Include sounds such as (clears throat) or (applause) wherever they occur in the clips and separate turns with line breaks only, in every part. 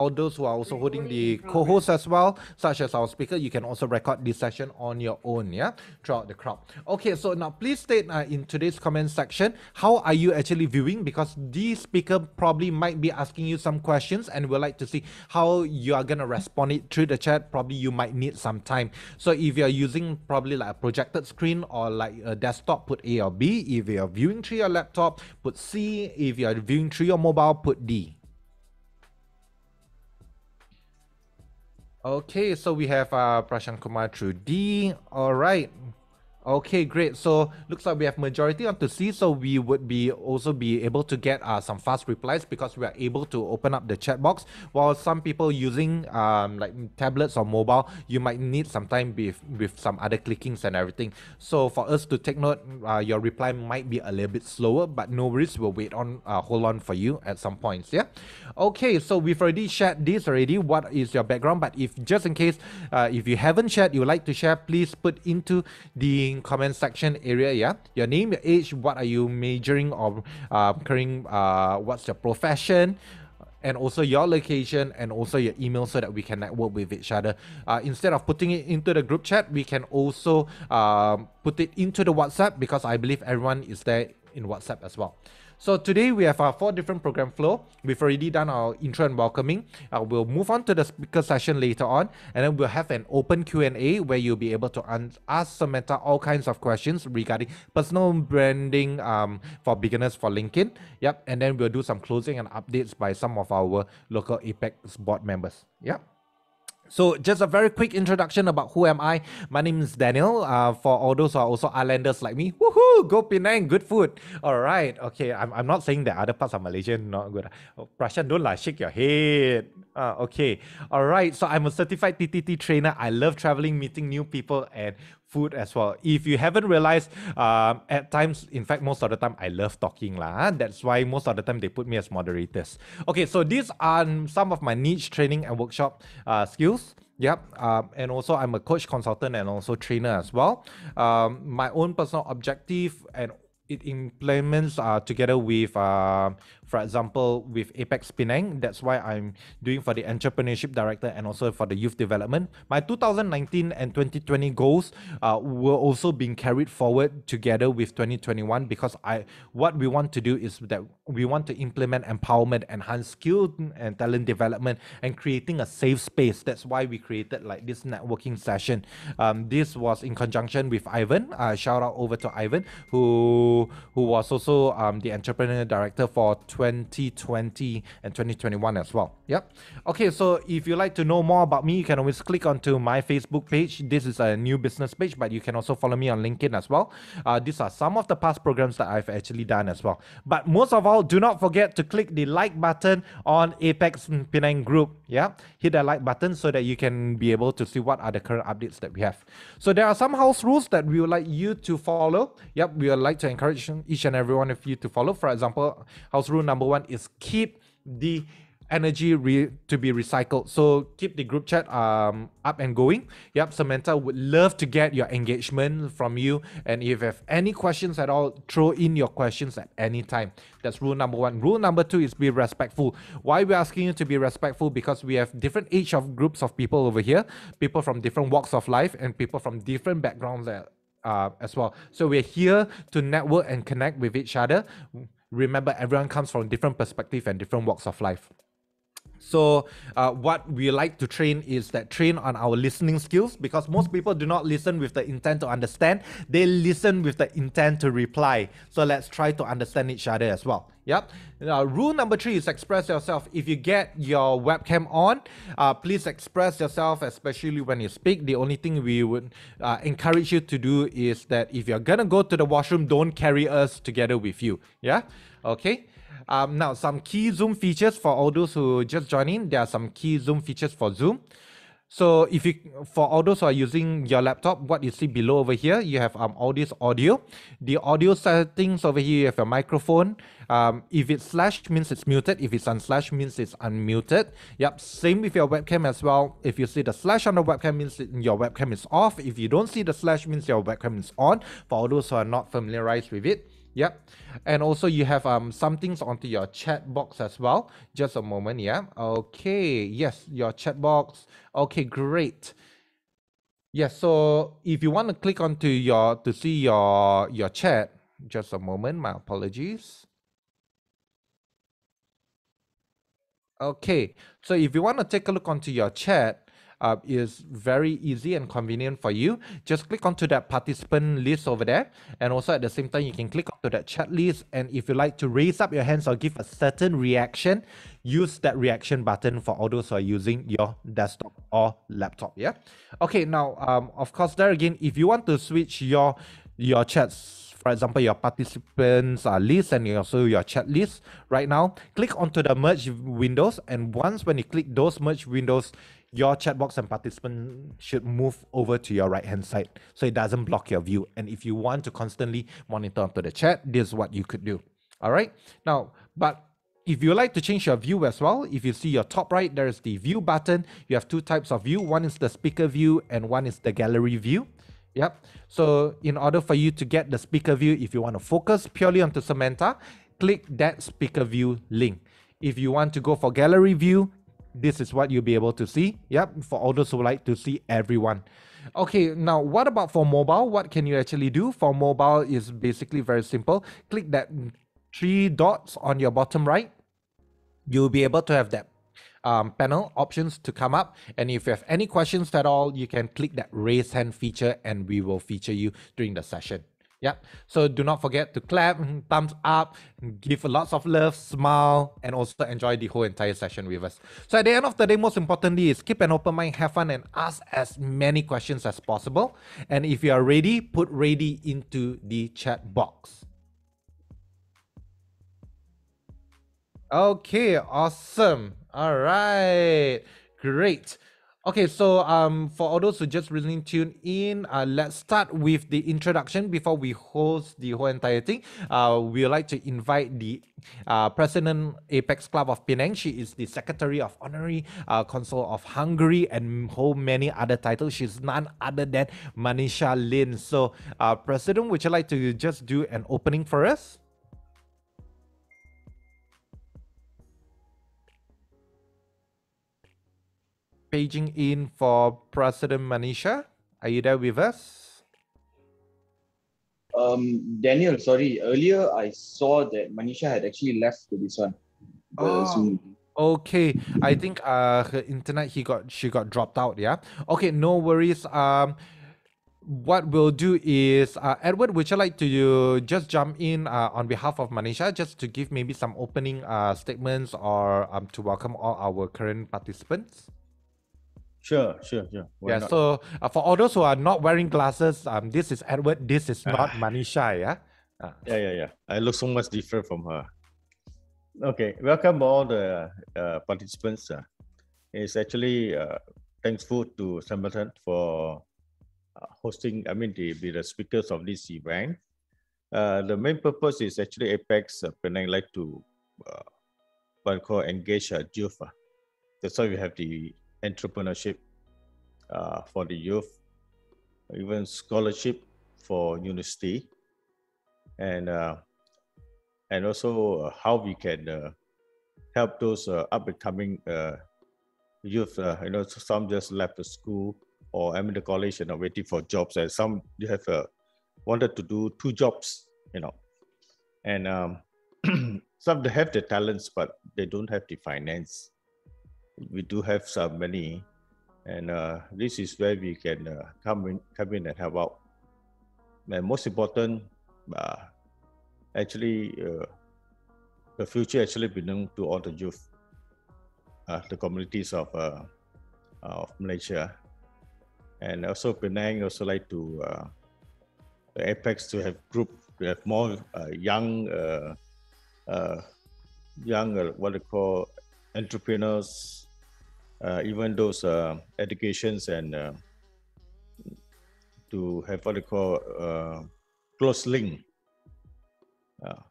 all those who are also holding the co-host as well, such as our speaker, you can also record this session on your own, yeah, throughout the crowd. Okay, so now please state uh, in today's comment section, how are you actually viewing? Because the speaker probably might be asking you some questions and we'd like to see how you are gonna respond it through the chat. Probably you might need some time. So if you're using probably like a projected screen or like a desktop, put A or B. If you're viewing through your laptop, put C. If you're viewing through your mobile, put D. Okay, so we have uh, Prashant Kumar D. All right. Okay, great. So looks like we have majority onto C, so we would be also be able to get uh, some fast replies because we are able to open up the chat box. While some people using um, like tablets or mobile, you might need some time with, with some other clickings and everything. So for us to take note, uh, your reply might be a little bit slower, but no worries, we'll wait on, uh, hold on for you at some points, yeah? Okay, so we've already shared this already, what is your background, but if just in case, uh, if you haven't shared, you like to share, please put into the comment section area. Yeah, your name, your age, what are you majoring or uh, current, uh, what's your profession, and also your location and also your email so that we can network with each other. Uh, instead of putting it into the group chat, we can also um, put it into the WhatsApp because I believe everyone is there in WhatsApp as well. So today we have our four different program flow. We've already done our intro and welcoming. Uh, we'll move on to the speaker session later on, and then we'll have an open Q&A where you'll be able to ask Samantha all kinds of questions regarding personal branding um, for beginners for LinkedIn. Yep, and then we'll do some closing and updates by some of our local Apex board members. Yep. So just a very quick introduction about who am I. My name is Daniel. Uh, for all those who are also islanders like me, woohoo, go Penang, good food. All right, okay. I'm, I'm not saying that other parts of Malaysia not good. Oh, don't like shake your head. Uh, okay, all right. So I'm a certified TTT trainer. I love traveling, meeting new people, and food as well. If you haven't realized, um, at times, in fact, most of the time, I love talking lah. That's why most of the time they put me as moderators. Okay, so these are some of my niche training and workshop uh, skills. Yep, um, and also I'm a coach, consultant, and also trainer as well. Um, my own personal objective and it implements uh, together with uh, for example, with Apex Penang, that's why I'm doing for the entrepreneurship director and also for the youth development. My 2019 and 2020 goals uh, were also being carried forward together with 2021 because I what we want to do is that we want to implement empowerment, enhance skill and talent development, and creating a safe space. That's why we created like this networking session. Um, this was in conjunction with Ivan. Uh, shout out over to Ivan, who who was also um, the entrepreneur director for. 2020 and 2021 as well. Yep. Okay, so if you'd like to know more about me, you can always click onto my Facebook page. This is a new business page, but you can also follow me on LinkedIn as well. Uh, these are some of the past programs that I've actually done as well. But most of all, do not forget to click the like button on Apex Penang Group. Yeah, hit that like button so that you can be able to see what are the current updates that we have. So there are some house rules that we would like you to follow. Yep, we would like to encourage each and every one of you to follow. For example, house rule number one is keep the energy to be recycled. So keep the group chat um up and going. Yep, Samantha would love to get your engagement from you. And if you have any questions at all, throw in your questions at any time. That's rule number one. Rule number two is be respectful. Why we're asking you to be respectful? Because we have different age of groups of people over here, people from different walks of life, and people from different backgrounds uh, as well. So we're here to network and connect with each other remember everyone comes from different perspective and different walks of life so uh, what we like to train is that train on our listening skills because most people do not listen with the intent to understand they listen with the intent to reply so let's try to understand each other as well Yep. Now, rule number three is express yourself. If you get your webcam on, uh, please express yourself, especially when you speak. The only thing we would uh, encourage you to do is that if you're gonna go to the washroom, don't carry us together with you. Yeah. Okay. Um, now, some key Zoom features for all those who just joined in. There are some key Zoom features for Zoom. So if you, for all those who are using your laptop, what you see below over here, you have um, all this audio. The audio settings over here, you have a microphone. Um, if it's slash means it's muted. If it's unslash means it's unmuted. Yep, same with your webcam as well. If you see the slash on the webcam means your webcam is off. If you don't see the slash means your webcam is on. For all those who are not familiarized with it. Yep. And also you have um some things onto your chat box as well. Just a moment, yeah. Okay. Yes, your chat box. Okay, great. Yes, so if you want to click onto your to see your your chat, just a moment, my apologies. Okay, so if you want to take a look onto your chat, uh, is very easy and convenient for you. Just click onto that participant list over there. And also at the same time, you can click onto that chat list. And if you like to raise up your hands or give a certain reaction, use that reaction button for all those who are using your desktop or laptop. Yeah. Okay. Now, um, of course, there again, if you want to switch your your chats for example, your participants uh, list and also your chat list right now, click onto the merge windows. And once when you click those merge windows, your chat box and participant should move over to your right hand side so it doesn't block your view. And if you want to constantly monitor onto the chat, this is what you could do. All right. Now, but if you like to change your view as well, if you see your top right, there's the view button. You have two types of view. One is the speaker view and one is the gallery view. Yep. So in order for you to get the speaker view, if you want to focus purely onto Samantha, click that speaker view link. If you want to go for gallery view, this is what you'll be able to see. Yep, for all those who like to see everyone. Okay, now what about for mobile? What can you actually do? For mobile is basically very simple. Click that three dots on your bottom right. You'll be able to have that um, panel options to come up. And if you have any questions at all, you can click that raise hand feature and we will feature you during the session. Yeah. So do not forget to clap, (laughs) thumbs up, give lots of love, smile, and also enjoy the whole entire session with us. So at the end of the day, most importantly is keep an open mind, have fun, and ask as many questions as possible. And if you are ready, put ready into the chat box. Okay, awesome. All right, great. Okay, so um, for all those who just recently tuned in, uh, let's start with the introduction before we host the whole entire thing. Uh, we would like to invite the uh, President Apex Club of Penang. She is the Secretary of Honorary uh, Consul of Hungary and whole many other titles. She's none other than Manisha Lin. So, uh, President, would you like to just do an opening for us? Paging in for President Manisha. Are you there with us?
Um, Daniel, sorry. Earlier, I saw that Manisha had actually left to this one.
Oh, okay. I think uh her internet he got she got dropped out. Yeah. Okay, no worries. Um, what we'll do is, uh, Edward, would you like to just jump in uh, on behalf of Manisha, just to give maybe some opening uh, statements or um, to welcome all our current participants?
Sure, sure, sure.
Why yeah. Not? So uh, for all those who are not wearing glasses, um, this is Edward. This is not (laughs) Manisha. Yeah.
Uh. Yeah, yeah, yeah. I look so much different from her. Okay, welcome all the uh, participants. Uh, it's actually uh, thankful to Samantha for uh, hosting. I mean, the be the speakers of this event. Uh, the main purpose is actually Apex uh, Penang like to uh, what I call engage uh, youth. Uh. That's why we have the entrepreneurship uh, for the youth, even scholarship for university, and uh, and also uh, how we can uh, help those uh, up and coming youth. you know, some just left the school or I'm in the college and are waiting for jobs, and some you have wanted to do two jobs. You know, and um, (clears throat) some have the talents, but they don't have the finance we do have some money, and uh, this is where we can uh, come in, come in and help out. And most important, uh, actually, uh, the future actually belongs to all the youth, uh, the communities of uh, of Malaysia, and also Penang also like to Apex to have group to have more young young what they call entrepreneurs even those uh, educations and uh, to have what they call uh, close link. Uh,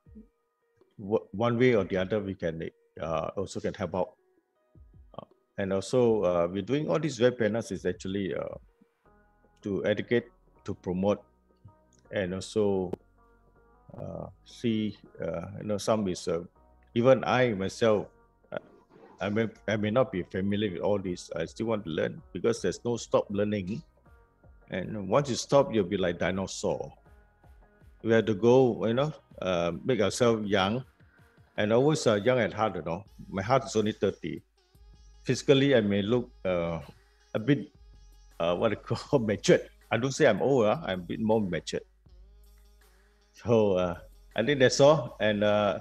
one way or the other, we can uh, also can help out. and also, we're doing all these webinars is actually to educate, to promote, and also uh, see, uh, you know, some is uh, even I myself. I may, I may not be familiar with all this. I still want to learn because there's no stop learning. And once you stop, you'll be like dinosaur. We have to go, you know, uh, make ourselves young and always uh, young at heart, you know. My heart is only 30. Physically, I may look uh, a bit, uh, what I (laughs) call matured. I don't say I'm old, uh, I'm a bit more matured. So uh, I think that's all. And uh,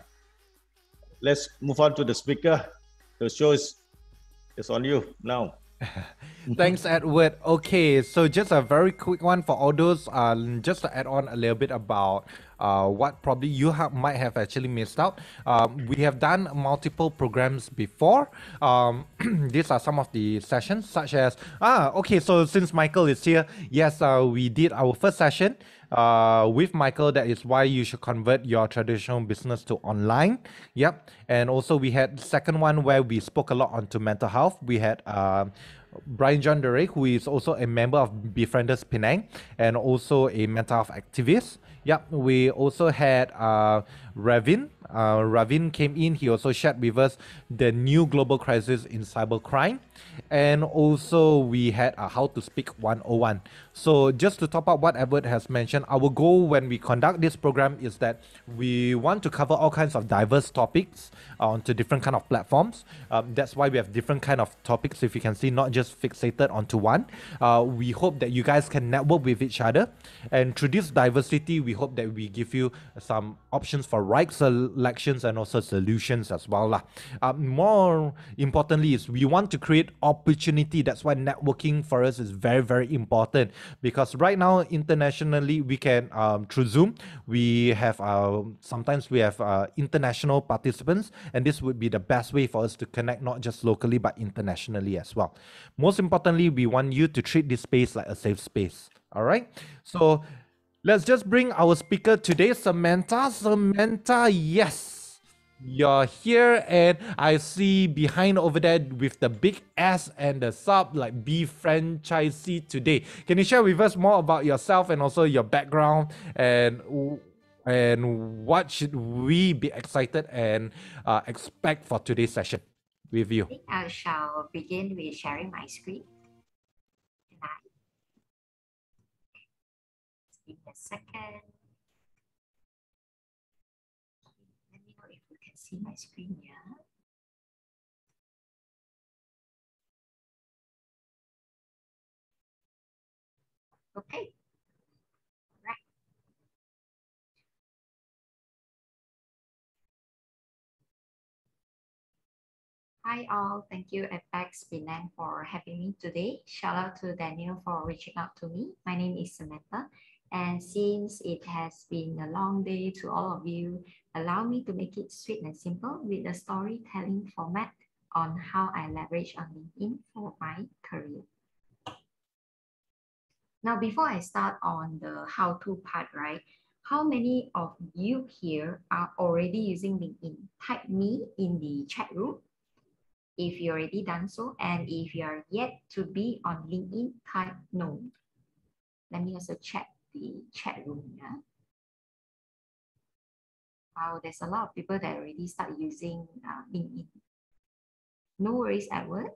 let's move on to the speaker. The show is, is on you now. (laughs)
Thanks, Edward. Okay, so just a very quick one for all those, um, just to add on a little bit about uh, what probably you have, might have actually missed out. Um, we have done multiple programs before. Um, (clears throat) these are some of the sessions, such as ah, okay. So since Michael is here, yes, uh, we did our first session uh, with Michael. That is why you should convert your traditional business to online. Yep, and also we had second one where we spoke a lot onto mental health. We had. Um, Brian John Derek, who is also a member of Befrienders Penang and also a mental health activist. Yep, we also had uh, Ravin. Uh, Ravin came in. He also shared with us the new global crisis in cybercrime. And also we had a How to Speak 101. So just to top up what Edward has mentioned, our goal when we conduct this program is that we want to cover all kinds of diverse topics onto different kind of platforms. Um, that's why we have different kind of topics. If you can see, not just fixated onto one. Uh, we hope that you guys can network with each other, and through this diversity, we hope that we give you some options for right selections and also solutions as well. Lah. Uh, more importantly, is we want to create opportunity. That's why networking for us is very very important because right now internationally we can um, through Zoom we have uh, sometimes we have uh, international participants and this would be the best way for us to connect not just locally but internationally as well. Most importantly, we want you to treat this space like a safe space. All right. So let's just bring our speaker today, Samantha. Samantha, yes. You're here, and I see behind over there with the big S and the sub like B franchisee today. Can you share with us more about yourself and also your background and and what should we be excited and uh, expect for today's session with you?
I think I shall begin with sharing my screen. Can I? Give me a second. Let me know if you can see my screen here. Okay. Right. Hi all, thank you at Apex Penang for having me today. Shout out to Daniel for reaching out to me. My name is Samantha. And since it has been a long day to all of you, allow me to make it sweet and simple with a storytelling format on how I leverage on LinkedIn for my career. Now, before I start on the how-to part, right? How many of you here are already using LinkedIn? Type me in the chat room if you already done so. And if you are yet to be on LinkedIn, type no. Let me also check the chat room. Yeah? Wow, there's a lot of people that already start using uh, LinkedIn. No worries, Edward.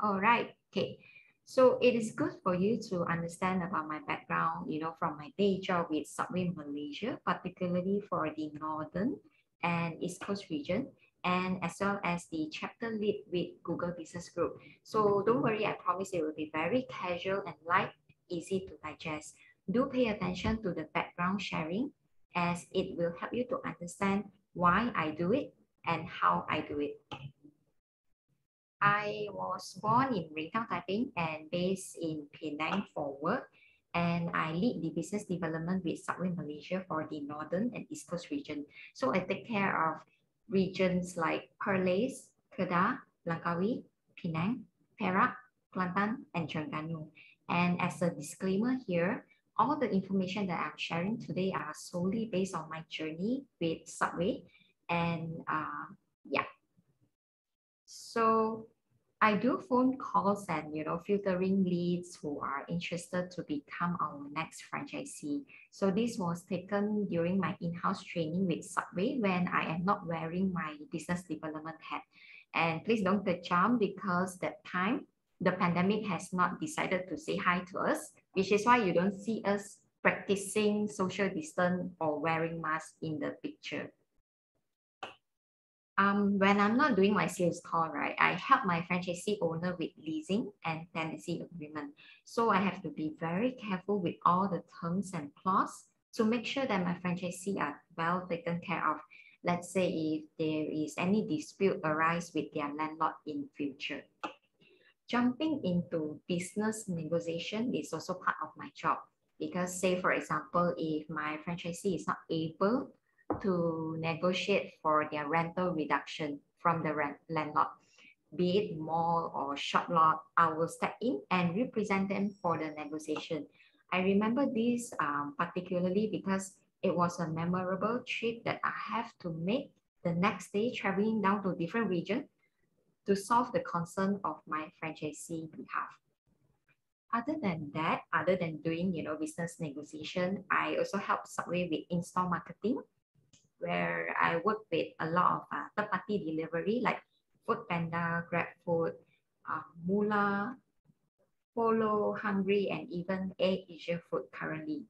All right, okay. So it is good for you to understand about my background, you know, from my day job with Subway Malaysia, particularly for the Northern and East Coast region, and as well as the chapter lead with Google Business Group. So don't worry, I promise it will be very casual and light, easy to digest. Do pay attention to the background sharing as it will help you to understand why I do it and how I do it. I was born in Ringtang, Taiping and based in Penang for work and I lead the business development with Subway Malaysia for the Northern and East Coast region. So I take care of regions like Perlis, Kedah, Langkawi, Penang, Perak, Kelantan, and Terengganu. And as a disclaimer here, all the information that I'm sharing today are solely based on my journey with Subway. And uh, yeah. So I do phone calls and you know filtering leads who are interested to become our next franchisee. So this was taken during my in-house training with Subway when I am not wearing my business development hat. And please don't jump because that time the pandemic has not decided to say hi to us, which is why you don't see us practicing social distance or wearing masks in the picture um, when I'm not doing my sales call, right, I help my franchisee owner with leasing and tenancy agreement. So I have to be very careful with all the terms and clause to make sure that my franchisee are well taken care of. Let's say if there is any dispute arise with their landlord in future. Jumping into business negotiation is also part of my job because say for example, if my franchisee is not able to negotiate for their rental reduction from the rent landlord, be it mall or shop lot, I will step in and represent them for the negotiation. I remember this um, particularly because it was a memorable trip that I have to make the next day traveling down to different region to solve the concern of my franchisee behalf. Other than that, other than doing you know business negotiation, I also help Subway with in-store marketing where I work with a lot of uh, third-party delivery like Food Panda, GrabFood, uh, Mula, Polo, Hungry, and even AirAsia Food currently.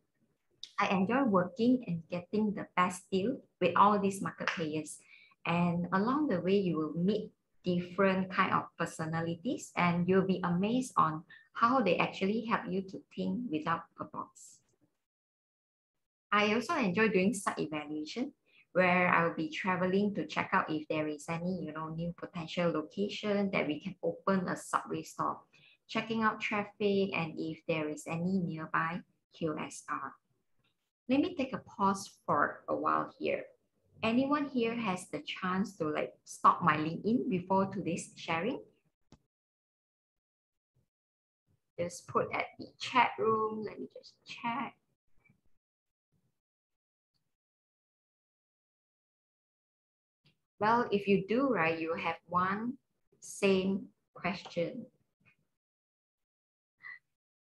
I enjoy working and getting the best deal with all these market players. And along the way, you will meet different kind of personalities and you'll be amazed on how they actually help you to think without a box. I also enjoy doing site evaluation where I'll be traveling to check out if there is any, you know, new potential location that we can open a subway store, checking out traffic and if there is any nearby QSR. Let me take a pause for a while here. Anyone here has the chance to like stop my LinkedIn before today's sharing? Just put at the chat room. Let me just check. Well, if you do, right, you have one same question.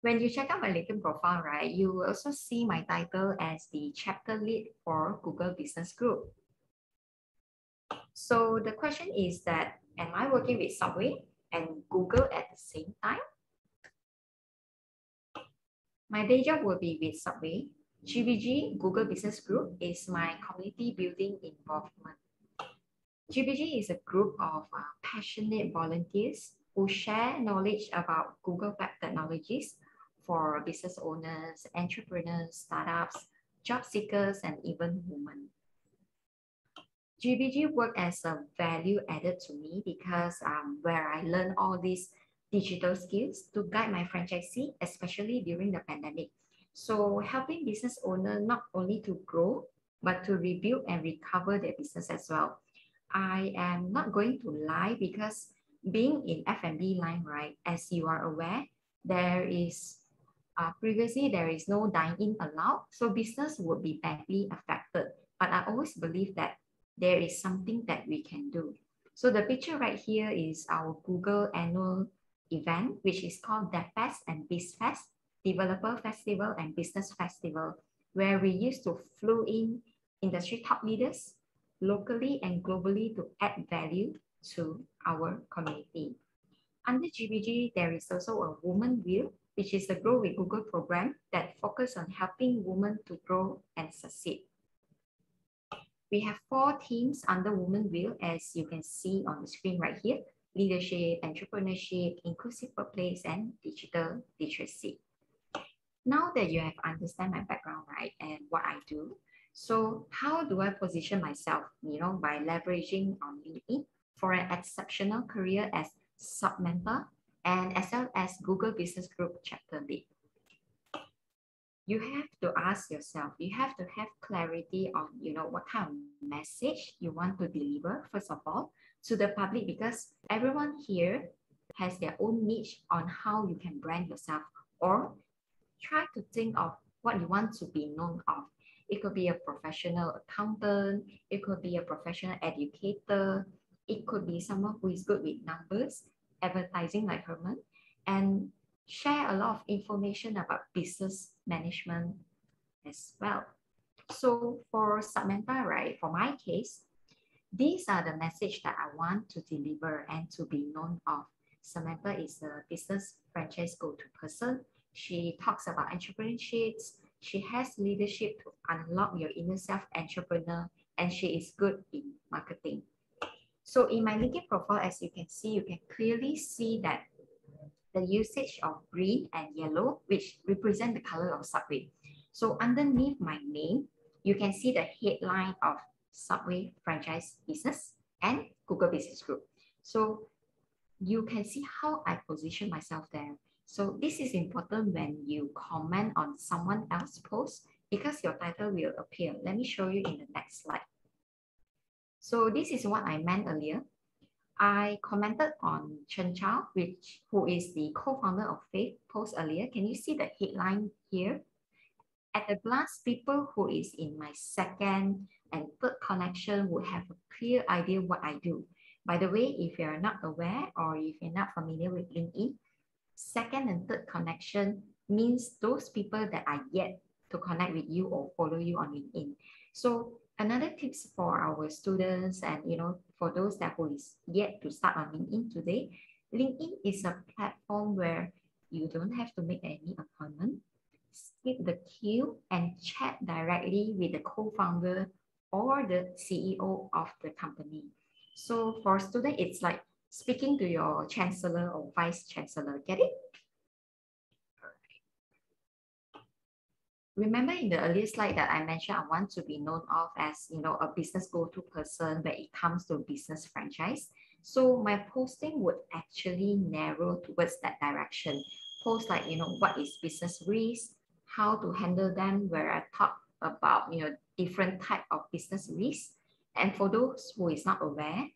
When you check out my LinkedIn profile, right, you will also see my title as the chapter lead for Google Business Group. So the question is that, am I working with Subway and Google at the same time? My day job will be with Subway. GBG, Google Business Group, is my community building involvement. GBG is a group of uh, passionate volunteers who share knowledge about Google Web technologies for business owners, entrepreneurs, startups, job seekers, and even women. GBG work as a value added to me because um, where I learn all these digital skills to guide my franchisee, especially during the pandemic. So helping business owner not only to grow, but to rebuild and recover their business as well. I am not going to lie because being in F&B line, right, as you are aware, there is uh, previously there is no dine-in allowed, so business would be badly affected. But I always believe that there is something that we can do. So the picture right here is our Google annual event, which is called DevFest and BizFest, Developer Festival and Business Festival, where we used to flew in industry top leaders locally and globally to add value to our community. Under GBG, there is also a Women Will, which is the Grow with Google program that focus on helping women to grow and succeed. We have four teams under Women Will, as you can see on the screen right here, leadership, entrepreneurship, inclusive workplace, and digital literacy. Now that you have understand my background, right, and what I do, so how do I position myself, you know, by leveraging on LinkedIn for an exceptional career as Submantha and as well as Google Business Group chapter lead? You have to ask yourself, you have to have clarity on, you know, what kind of message you want to deliver, first of all, to the public, because everyone here has their own niche on how you can brand yourself or try to think of what you want to be known of it could be a professional accountant. It could be a professional educator. It could be someone who is good with numbers. advertising like Herman and share a lot of information about business management as well. So for Samantha, right, for my case, these are the message that I want to deliver and to be known of. Samantha is a business franchise go-to person. She talks about entrepreneurships. She has leadership to unlock your inner self entrepreneur, and she is good in marketing. So in my LinkedIn profile, as you can see, you can clearly see that the usage of green and yellow, which represent the color of Subway. So underneath my name, you can see the headline of Subway franchise business and Google Business Group. So you can see how I position myself there. So this is important when you comment on someone else's post because your title will appear. Let me show you in the next slide. So this is what I meant earlier. I commented on Chen Chao, which who is the co-founder of Faith post earlier. Can you see the headline here? At the glance, people who is in my second and third connection would have a clear idea what I do. By the way, if you're not aware or if you're not familiar with LinkedIn, second and third connection means those people that are yet to connect with you or follow you on LinkedIn. So another tips for our students and you know for those that who is yet to start on LinkedIn today, LinkedIn is a platform where you don't have to make any appointment skip the queue and chat directly with the co-founder or the CEO of the company. So for student, it's like speaking to your chancellor or vice chancellor. Get it? Remember in the earlier slide that I mentioned I want to be known of as you know a business go-to person when it comes to business franchise. So my posting would actually narrow towards that direction. Post like you know what is business risk, how to handle them where I talk about you know different type of business risks. And for those who is not aware,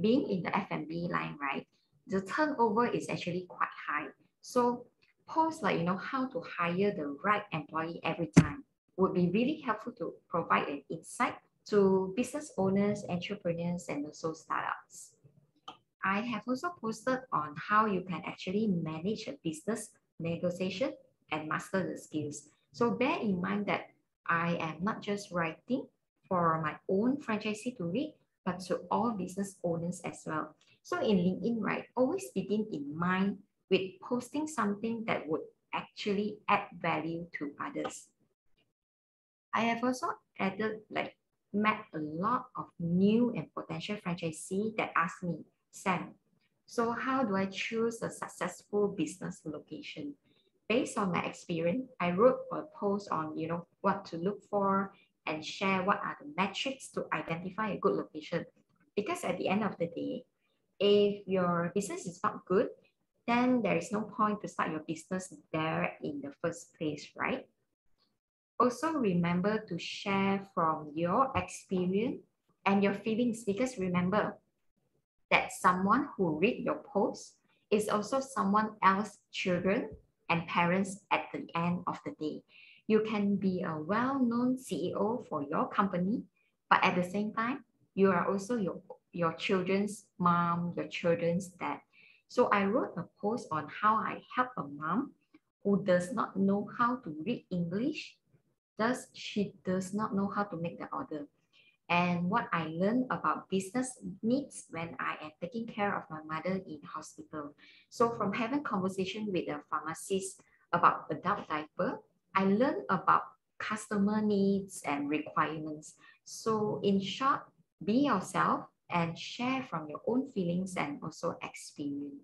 being in the F&B line, right, the turnover is actually quite high. So post like you know how to hire the right employee every time would be really helpful to provide an insight to business owners, entrepreneurs, and also startups. I have also posted on how you can actually manage a business negotiation and master the skills. So bear in mind that I am not just writing for my own franchisee to read, but to all business owners as well. So in LinkedIn, right, always begin in mind with posting something that would actually add value to others. I have also added like met a lot of new and potential franchisee that ask me, Sam, so how do I choose a successful business location? based on my experience, I wrote a post on, you know, what to look for and share what are the metrics to identify a good location. Because at the end of the day, if your business is not good, then there is no point to start your business there in the first place, right? Also remember to share from your experience and your feelings because remember that someone who read your post is also someone else's children and parents at the end of the day. You can be a well-known CEO for your company, but at the same time, you are also your, your children's mom, your children's dad. So I wrote a post on how I help a mom who does not know how to read English, thus she does not know how to make the order and what I learned about business needs when I am taking care of my mother in hospital. So from having conversation with a pharmacist about adult diaper, I learned about customer needs and requirements. So in short, be yourself and share from your own feelings and also experience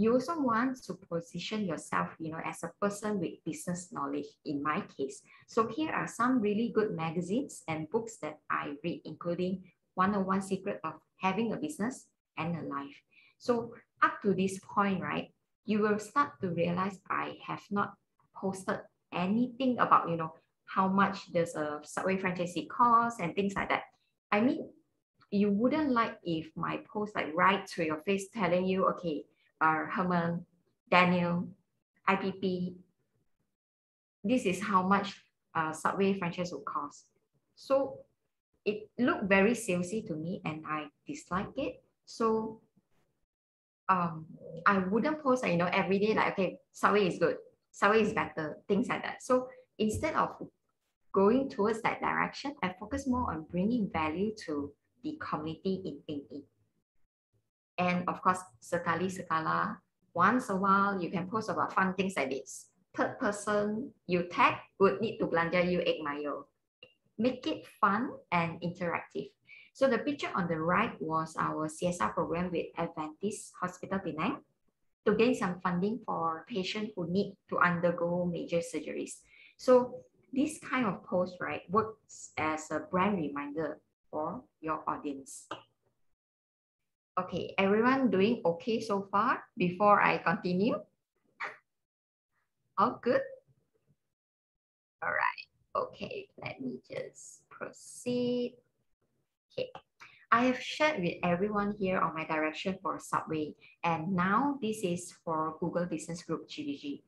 you also want to position yourself, you know, as a person with business knowledge in my case. So here are some really good magazines and books that I read, including 101 Secret of Having a Business and a Life. So up to this point, right, you will start to realize I have not posted anything about, you know, how much does a Subway franchisee cost and things like that. I mean, you wouldn't like if my post like right to your face telling you, okay, uh, Herman, Daniel, IPP. This is how much uh, Subway franchise will cost. So it looked very salesy to me and I dislike it. So um, I wouldn't post, you know, every day like, okay, Subway is good, Subway is better, things like that. So instead of going towards that direction, I focus more on bringing value to the community in LinkedIn. And of course, sekali sekala, once a while, you can post about fun things like this. Third person, you tag, would need to belanja you egg mayo. Make it fun and interactive. So the picture on the right was our CSR program with Adventist Hospital Penang to gain some funding for patients who need to undergo major surgeries. So this kind of post, right, works as a brand reminder for your audience. Okay, everyone doing okay so far before I continue? All good? All right, okay, let me just proceed. Okay, I have shared with everyone here on my direction for Subway, and now this is for Google Business Group GBG.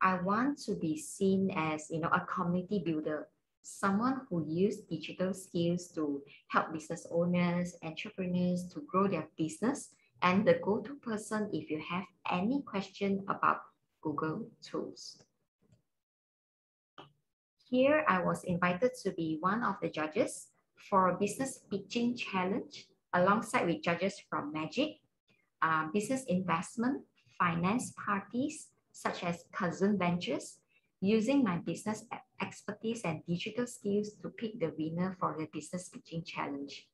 I want to be seen as you know a community builder, someone who use digital skills to help business owners, entrepreneurs to grow their business, and the go-to person if you have any question about Google tools. Here, I was invited to be one of the judges for a business pitching challenge alongside with judges from Magic, uh, business investment, finance parties, such as Cousin Ventures, using my business expertise and digital skills to pick the winner for the business pitching challenge.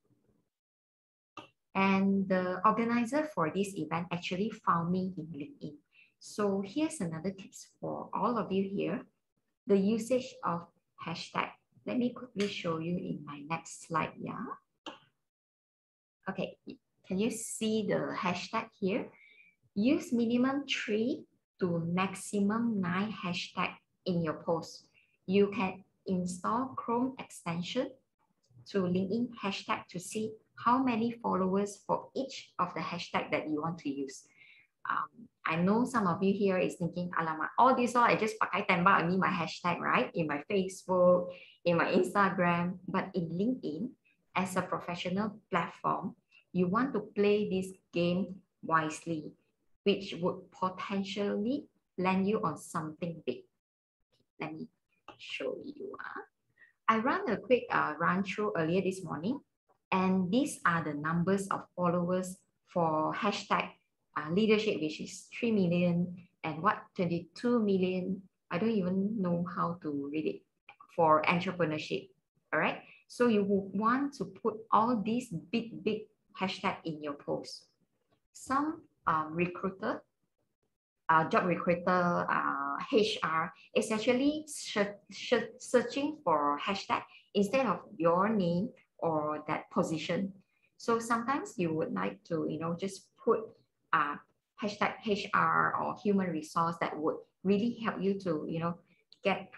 And the organizer for this event actually found me in LinkedIn. So here's another tips for all of you here. The usage of hashtag let me quickly show you in my next slide, yeah? Okay, can you see the hashtag here? Use minimum three to maximum nine hashtag in your post. You can install Chrome extension to LinkedIn hashtag to see how many followers for each of the hashtag that you want to use. Um, I know some of you here is thinking, alamak, all this all I just pakai tembak, I mean my hashtag, right? In my Facebook, in my Instagram, but in LinkedIn, as a professional platform, you want to play this game wisely, which would potentially land you on something big. Let me show you. Uh. I ran a quick uh, run through earlier this morning, and these are the numbers of followers for hashtag uh, leadership, which is 3 million, and what 22 million. I don't even know how to read it for entrepreneurship. All right. So you want to put all these big, big hashtag in your post. Some um, recruiter, uh, job recruiter, uh, HR is actually searching for hashtag instead of your name or that position. So sometimes you would like to, you know, just put uh, hashtag HR or human resource that would really help you to, you know, get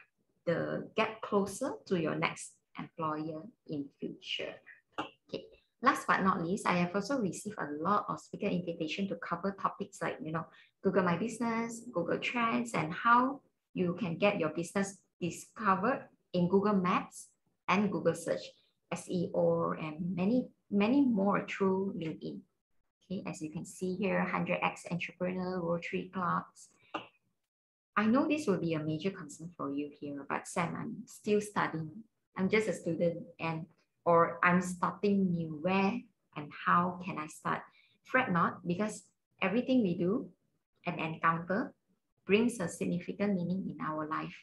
the get closer to your next employer in future. Okay. Last but not least, I have also received a lot of speaker invitation to cover topics like, you know, Google My Business, Google Trends, and how you can get your business discovered in Google Maps and Google Search, SEO, and many, many more through LinkedIn. Okay, as you can see here, 100x Entrepreneur, Rotary Clubs, I know this will be a major concern for you here, but Sam, I'm still studying. I'm just a student and or I'm starting new. Where and how can I start? Fret not, because everything we do and encounter brings a significant meaning in our life.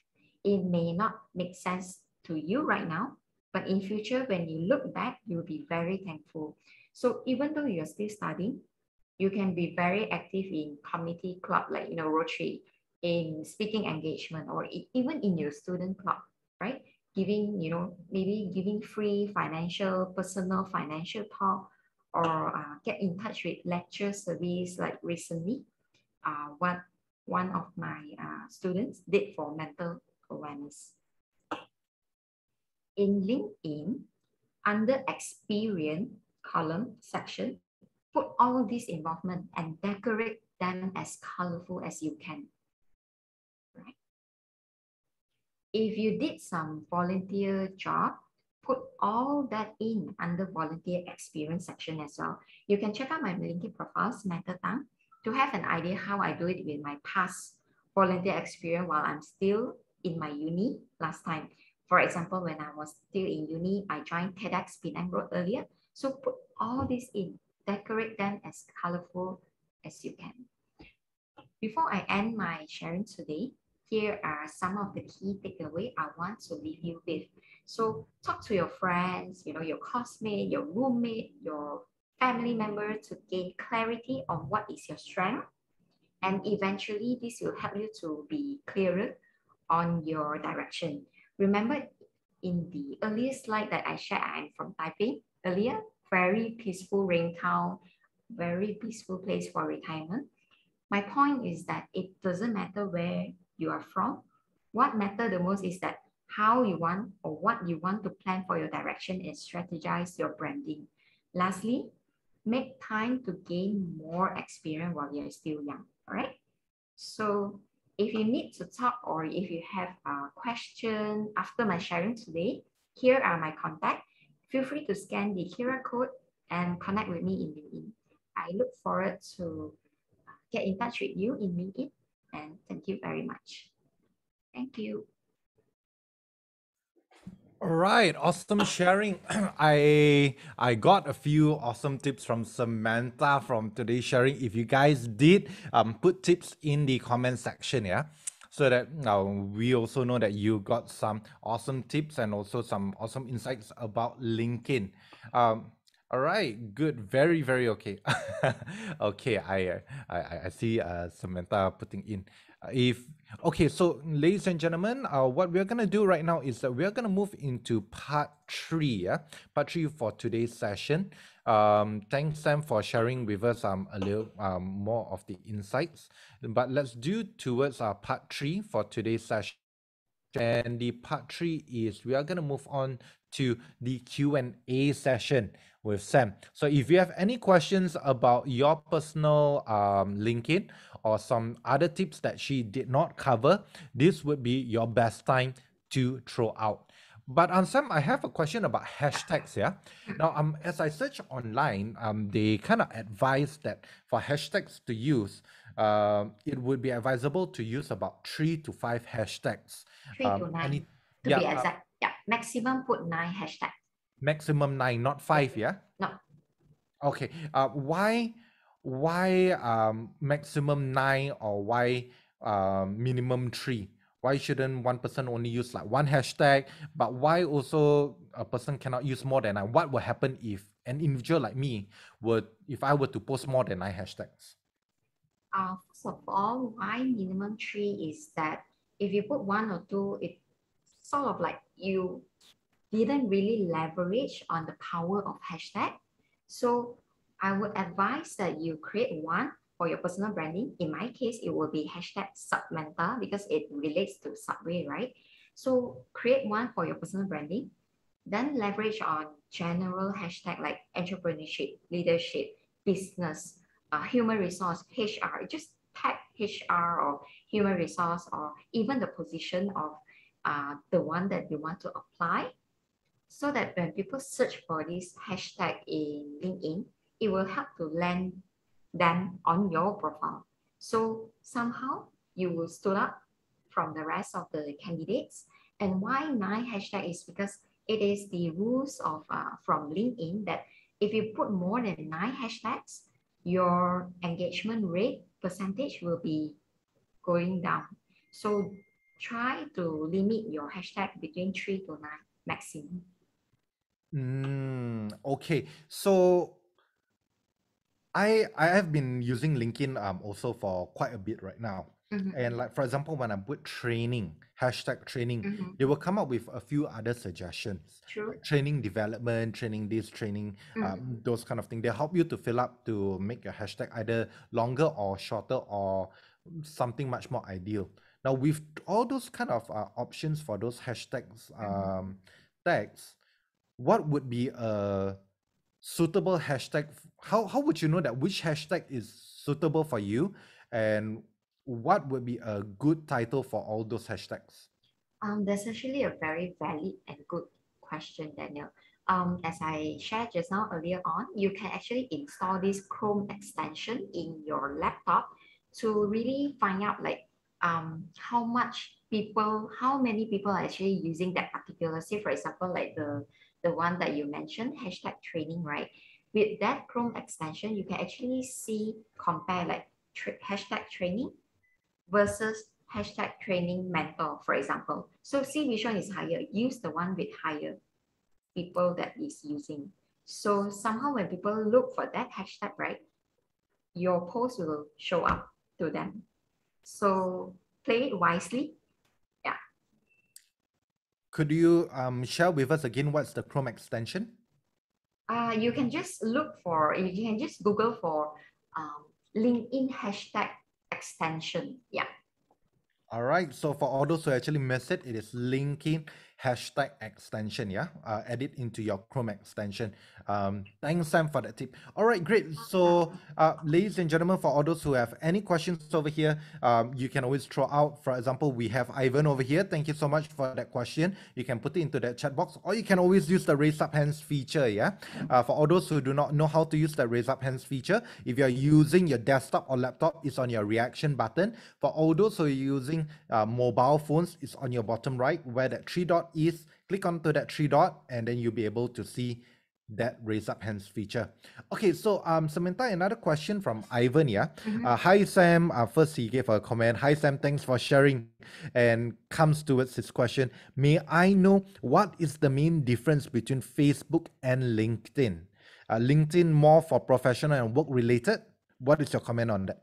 It may not make sense to you right now, but in future, when you look back, you'll be very thankful. So even though you're still studying, you can be very active in community club like you know Rotary in speaking engagement or even in your student club, right? Giving, you know, maybe giving free financial, personal financial talk or uh, get in touch with lecture service like recently, uh, what one of my uh, students did for mental awareness. In LinkedIn, under experience column section, put all this involvement and decorate them as colorful as you can Right? if you did some volunteer job, put all that in under volunteer experience section as well. You can check out my LinkedIn profile, Samantha Tang, to have an idea how I do it with my past volunteer experience while I'm still in my uni last time. For example, when I was still in uni, I joined TEDx Penang Road earlier. So put all this in, decorate them as colorful as you can. Before I end my sharing today, here are some of the key takeaway I want to leave you with. So talk to your friends, you know, your classmate, your roommate, your family member to gain clarity on what is your strength. And eventually this will help you to be clearer on your direction. Remember in the earlier slide that I shared, I'm from Taiping earlier, very peaceful rain town, very peaceful place for retirement. My point is that it doesn't matter where you are from. What matter the most is that how you want or what you want to plan for your direction and strategize your branding. Lastly, make time to gain more experience while you're still young, all right? So if you need to talk or if you have a question after my sharing today, here are my contact. Feel free to scan the QR code and connect with me in LinkedIn. I look forward to get in touch with you in LinkedIn and thank you very much. Thank you.
All right, awesome sharing. (clears throat) I I got a few awesome tips from Samantha from today's sharing. If you guys did, um, put tips in the comment section, yeah, so that uh, we also know that you got some awesome tips and also some awesome insights about LinkedIn. Um, all right, good, very very okay. (laughs) okay, I I I see uh, Samantha putting in. Uh, if okay, so ladies and gentlemen, uh, what we're gonna do right now is that we're gonna move into part three. Yeah, part three for today's session. Um, thanks Sam for sharing with us um a little um more of the insights. But let's do towards our uh, part three for today's session. And the part three is we are gonna move on to the Q and A session with Sam. So if you have any questions about your personal um, LinkedIn or some other tips that she did not cover, this would be your best time to throw out. But on um, Sam, I have a question about hashtags. Yeah. Now, um, as I search online, um, they kind of advise that for hashtags to use, um, it would be advisable to use about three to five hashtags.
Three um, to nine. Any, to yeah, be uh, exact. Yeah. Maximum put nine hashtags.
Maximum nine, not five. Yeah.
No.
Okay. Uh, why? why um, maximum nine or why um, minimum three? Why shouldn't one person only use like one hashtag? But why also a person cannot use more than nine? What will happen if an individual like me would, if I were to post more than nine hashtags?
Uh, first of all, why minimum three is that if you put one or two, it sort of like you didn't really leverage on the power of hashtag. So I would advise that you create one for your personal branding. In my case, it will be hashtag Submantha because it relates to Subway, right? So create one for your personal branding, then leverage on general hashtag like entrepreneurship, leadership, business, uh, human resource, HR. Just tag HR or human resource or even the position of uh, the one that you want to apply so that when people search for this hashtag in LinkedIn, it will help to land them on your profile. So somehow you will stood up from the rest of the candidates. And why nine hashtag is because it is the rules of uh, from LinkedIn that if you put more than nine hashtags, your engagement rate percentage will be going down. So try to limit your hashtag between three to nine maximum.
Mm, okay, so I I have been using LinkedIn um also for quite a bit right now. Mm-hmm. And like for example, when I put training, hashtag training, mm-hmm. they will come up with a few other suggestions.
True.
Like training development, training this, training um, mm-hmm. um, those kind of things. They help you to fill up to make your hashtag either longer or shorter or something much more ideal. Now with all those kind of uh, options for those hashtags mm-hmm. um, tags, what would be a suitable hashtag how, how would you know that which hashtag is suitable for you? And what would be a good title for all those hashtags?
Um that's actually a very valid and good question daniel. Um, as I shared just now earlier on, you can actually install this Chrome extension in your laptop to really find out like um, how much people, how many people are actually using that particular, say for example, like the, the one that you mentioned, hashtag training, right? With that Chrome extension, you can actually see, compare like tra hashtag training versus hashtag training mentor, for example. So see which one is higher, use the one with higher people that is using. So somehow when people look for that hashtag, right, your post will show up to them. So play it wisely.
Could you um, share with us again what's the Chrome extension?
Uh, you can just look for, you can just Google for um, LinkedIn hashtag extension. Yeah.
All right. So for all those who actually miss it, it is LinkedIn hashtag extension. Yeah. Uh, add it into your Chrome extension. Um, thanks, Sam, for that tip. All right, great. So, uh, ladies and gentlemen, for all those who have any questions over here, um, you can always throw out. For example, we have Ivan over here. Thank you so much for that question. You can put it into that chat box, or you can always use the raise up hands feature. Yeah. Uh, for all those who do not know how to use the raise up hands feature, if you're using your desktop or laptop, it's on your reaction button. For all those who are using uh, mobile phones, it's on your bottom right where that three dot is. Click onto that three dot, and then you'll be able to see that raise up hands feature. Okay, so um, Samantha, another question from Ivan. Yeah.
Mhm.
Uh, hi Sam. Uh, first he gave a comment. Hi Sam, thanks for sharing. And comes towards his question. May I know what is the main difference between Facebook and LinkedIn? Uh, LinkedIn more for professional and work related. What is your comment on that?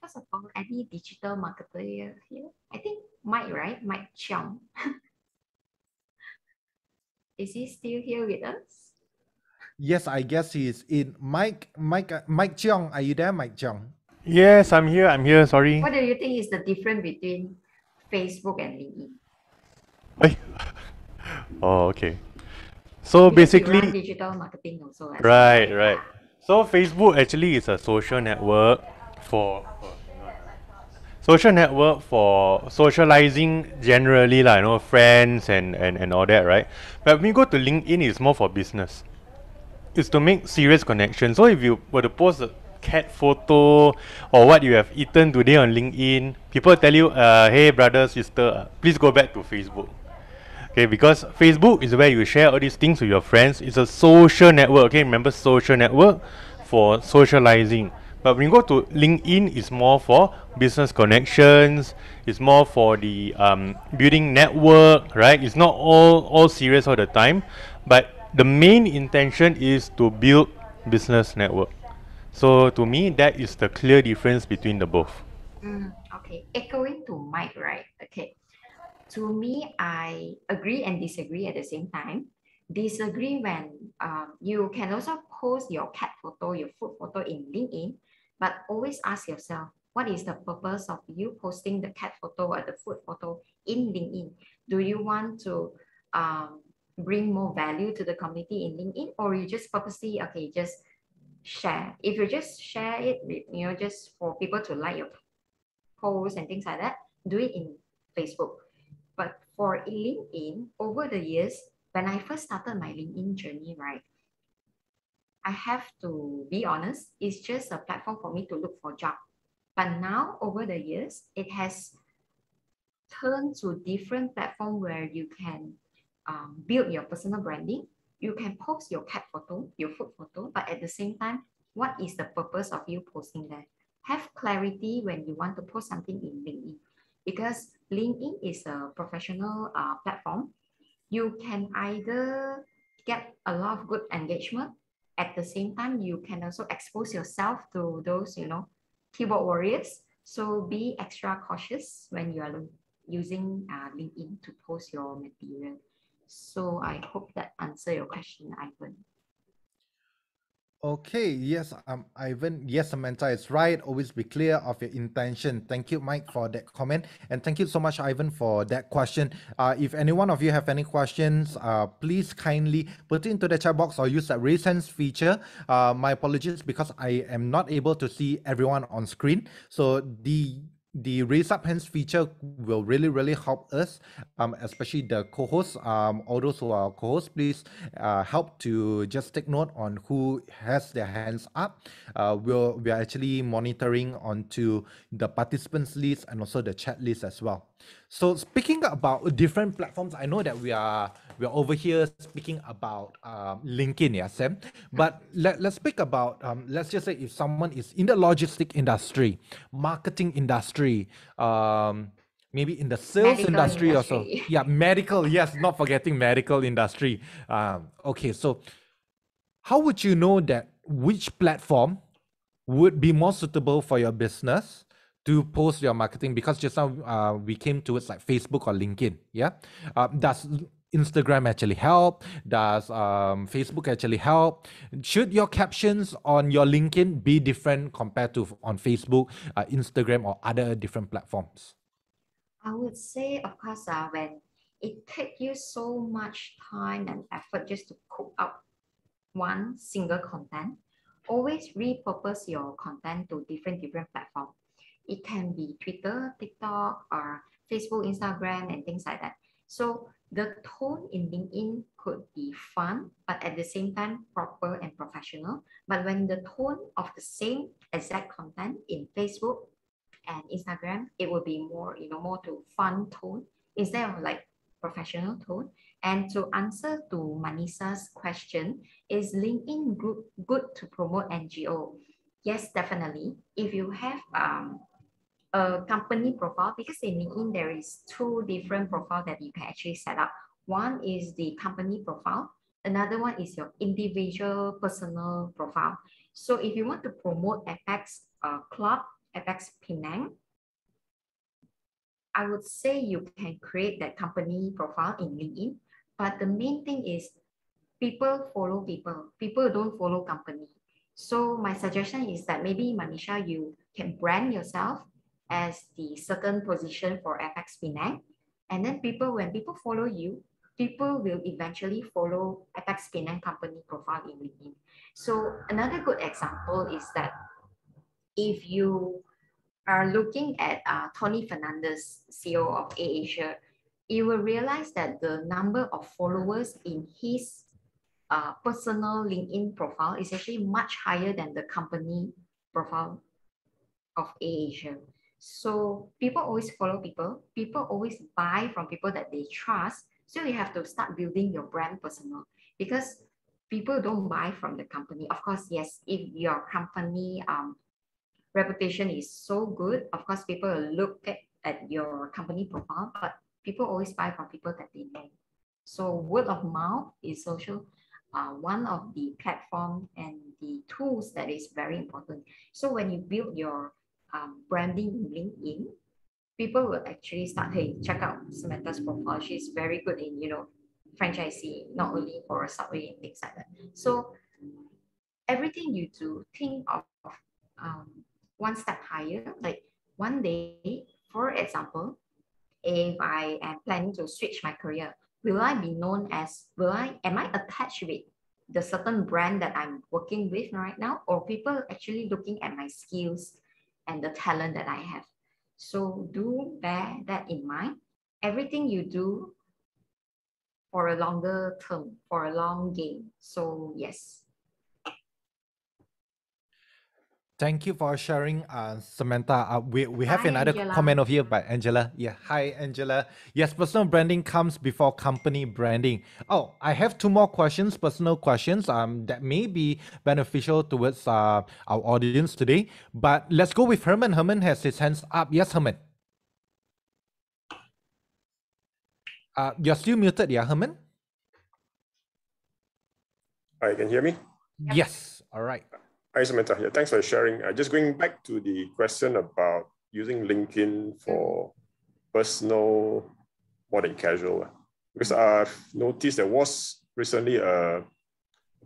First of all, any digital marketer here? I think Mike, right? Mike Cheong. (laughs) is he still here with us?
Yes, I guess he is in. Mike, Mike, uh, Mike Cheong, are you there, Mike Cheong?
Yes, I'm here. I'm here. Sorry.
What do you think is the difference between Facebook and LinkedIn?
Ay. (laughs) Oh, okay. So
Because you run
basically,
digital marketing also.
right, right. So Facebook actually is a social network for social network for socializing generally, like you know, friends and, and, and all that, right? But when you go to LinkedIn, it's more for business. It's to make serious connections. So if you were to post a cat photo or what you have eaten today on LinkedIn, people tell you, uh, hey brother, sister, please go back to Facebook. Okay, because Facebook is where you share all these things with your friends. It's a social network. Okay, remember social network for socializing. But when you go to LinkedIn, it's more for business connections. It's more for the um, building network, right? It's not all all serious all the time, but the main intention is to build business network. So to me, that is the clear difference between the both.
Mm, okay, echoing to Mike, right? Okay. To me, I agree and disagree at the same time. Disagree when um, you can also post your cat photo, your food photo in LinkedIn, but always ask yourself, what is the purpose of you posting the cat photo or the food photo in LinkedIn? Do you want to um, bring more value to the community in LinkedIn, or you just purposely okay, just share? If you just share it, you know, just for people to like your posts and things like that, do it in Facebook. But for LinkedIn, over the years, when I first started my LinkedIn journey, right, I have to be honest, it's just a platform for me to look for job. But now, over the years, it has turned to different platform where you can um, build your personal branding. You can post your cat photo, your food photo, but at the same time, what is the purpose of you posting that? Have clarity when you want to post something in LinkedIn because LinkedIn is a professional uh, platform. You can either get a lot of good engagement. At the same time, you can also expose yourself to those, you know, keyboard warriors. So be extra cautious when you are using uh, LinkedIn to post your material. So I hope that answer your question, Ivan.
Okay, yes, um, Ivan, yes, Samantha is right. Always be clear of your intention. Thank you, Mike, for that comment. And thank you so much, Ivan, for that question. Uh, if any one of you have any questions, uh, please kindly put it into the chat box or use that raise hands feature. Uh, my apologies because I am not able to see everyone on screen. So the the raise up hands feature will really really help us um, especially the co-hosts um, all those who are co-hosts please uh, help to just take note on who has their hands up. Uh, we'll we're actually monitoring onto the participants list and also the chat list as well so speaking about different platforms i know that we are we're over here speaking about um, linkedin yeah sam? But let, let's speak about um, let's just say if someone is in the logistic industry marketing industry um, maybe in the sales
Medical
industry, also
industry. (laughs)
yeah medical yes not forgetting medical industry. Um, okay so how would you know that which platform would be more suitable for your business to post your marketing because just now uh, we came towards like facebook or linkedin yeah? Uh, does instagram actually help? Does um, facebook actually help? Should your captions on your linkedin be different compared to on facebook uh, instagram or other different platforms?
I would say, of course, uh, when it takes you so much time and effort just to cook up one single content, always repurpose your content to different different platform. It can be Twitter, TikTok, or Facebook, Instagram, and things like that. So the tone in LinkedIn could be fun, but at the same time proper and professional. But when the tone of the same exact content in Facebook and Instagram, it will be more, you know, more to fun tone instead of like professional tone. And to answer to Manisha's question, is LinkedIn group good to promote NGO? Yes, definitely. If you have um, a company profile, because in LinkedIn there is two different profile that you can actually set up. One is the company profile. Another one is your individual personal profile. So if you want to promote Apex uh, Club, Apex Penang, I would say you can create that company profile in LinkedIn, but the main thing is people follow people. People don't follow company. So my suggestion is that maybe Manisha, you can brand yourself as the certain position for Apex Penang. And then people, when people follow you, people will eventually follow Apex Penang company profile in LinkedIn. So another good example is that if you are looking at uh, Tony Fernandez, CEO of AirAsia, you will realize that the number of followers in his uh, personal LinkedIn profile is actually much higher than the company profile of AirAsia. So people always follow people. People always buy from people that they trust. So you have to start building your brand personal because people don't buy from the company. Of course, yes, if your company um, reputation is so good, of course, people will look at, at your company profile, but people always buy from people that they know. So word of mouth is social, uh, one of the platform and the tools that is very important. So when you build your um, branding in LinkedIn, people will actually start, hey, check out Samantha's profile. She's very good in, you know, franchisee, not only for subway and things like that. So everything you do, think of um, one step higher. Like one day, for example, if I am planning to switch my career, will I be known as, will I, am I attached with the certain brand that I'm working with right now, or people actually looking at my skills and the talent that I have? So do bear that in mind. Everything you do for a longer term, for a long game. So yes,
Thank you for sharing, uh, Samantha. Uh, we, we have
Hi,
another
Angela.
comment over here by Angela. Yeah, hi, Angela. Yes, personal branding comes before company branding. Oh, I have two more questions, personal questions um, that may be beneficial towards uh, our audience today. But let's go with Herman. Herman has his hands up. Yes, Herman. Uh, you're still muted, yeah, Herman?
Hi, can you hear me?
Yes. All right.
Hi, Samantha. Yeah, thanks for sharing. Uh, just going back to the question about using LinkedIn for personal more than casual. uh, Because I've noticed there was recently a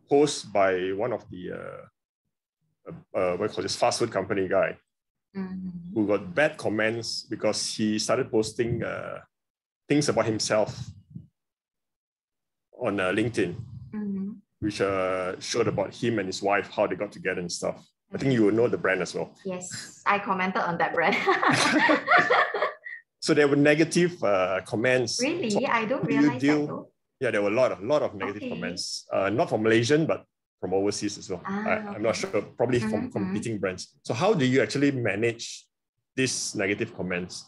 post by one of the uh, uh, what do call this fast food company guy
Mhm.
who got bad comments because he started posting uh, things about himself on uh, LinkedIn
Mhm.
Which uh, showed about him and his wife, how they got together and stuff. I think you will know the brand as well.
Yes, I commented on that brand. (laughs)
So there were negative uh, comments.
really?
So
I don't
do
realize
deal-
that though.
Yeah, there were a lot of lot of negative
Okay.
comments. Uh, not from Malaysian, but from overseas as well.
Ah,
I, I'm not sure, probably from
Mhm, mhm.
competing brands. So how do you actually manage these negative comments?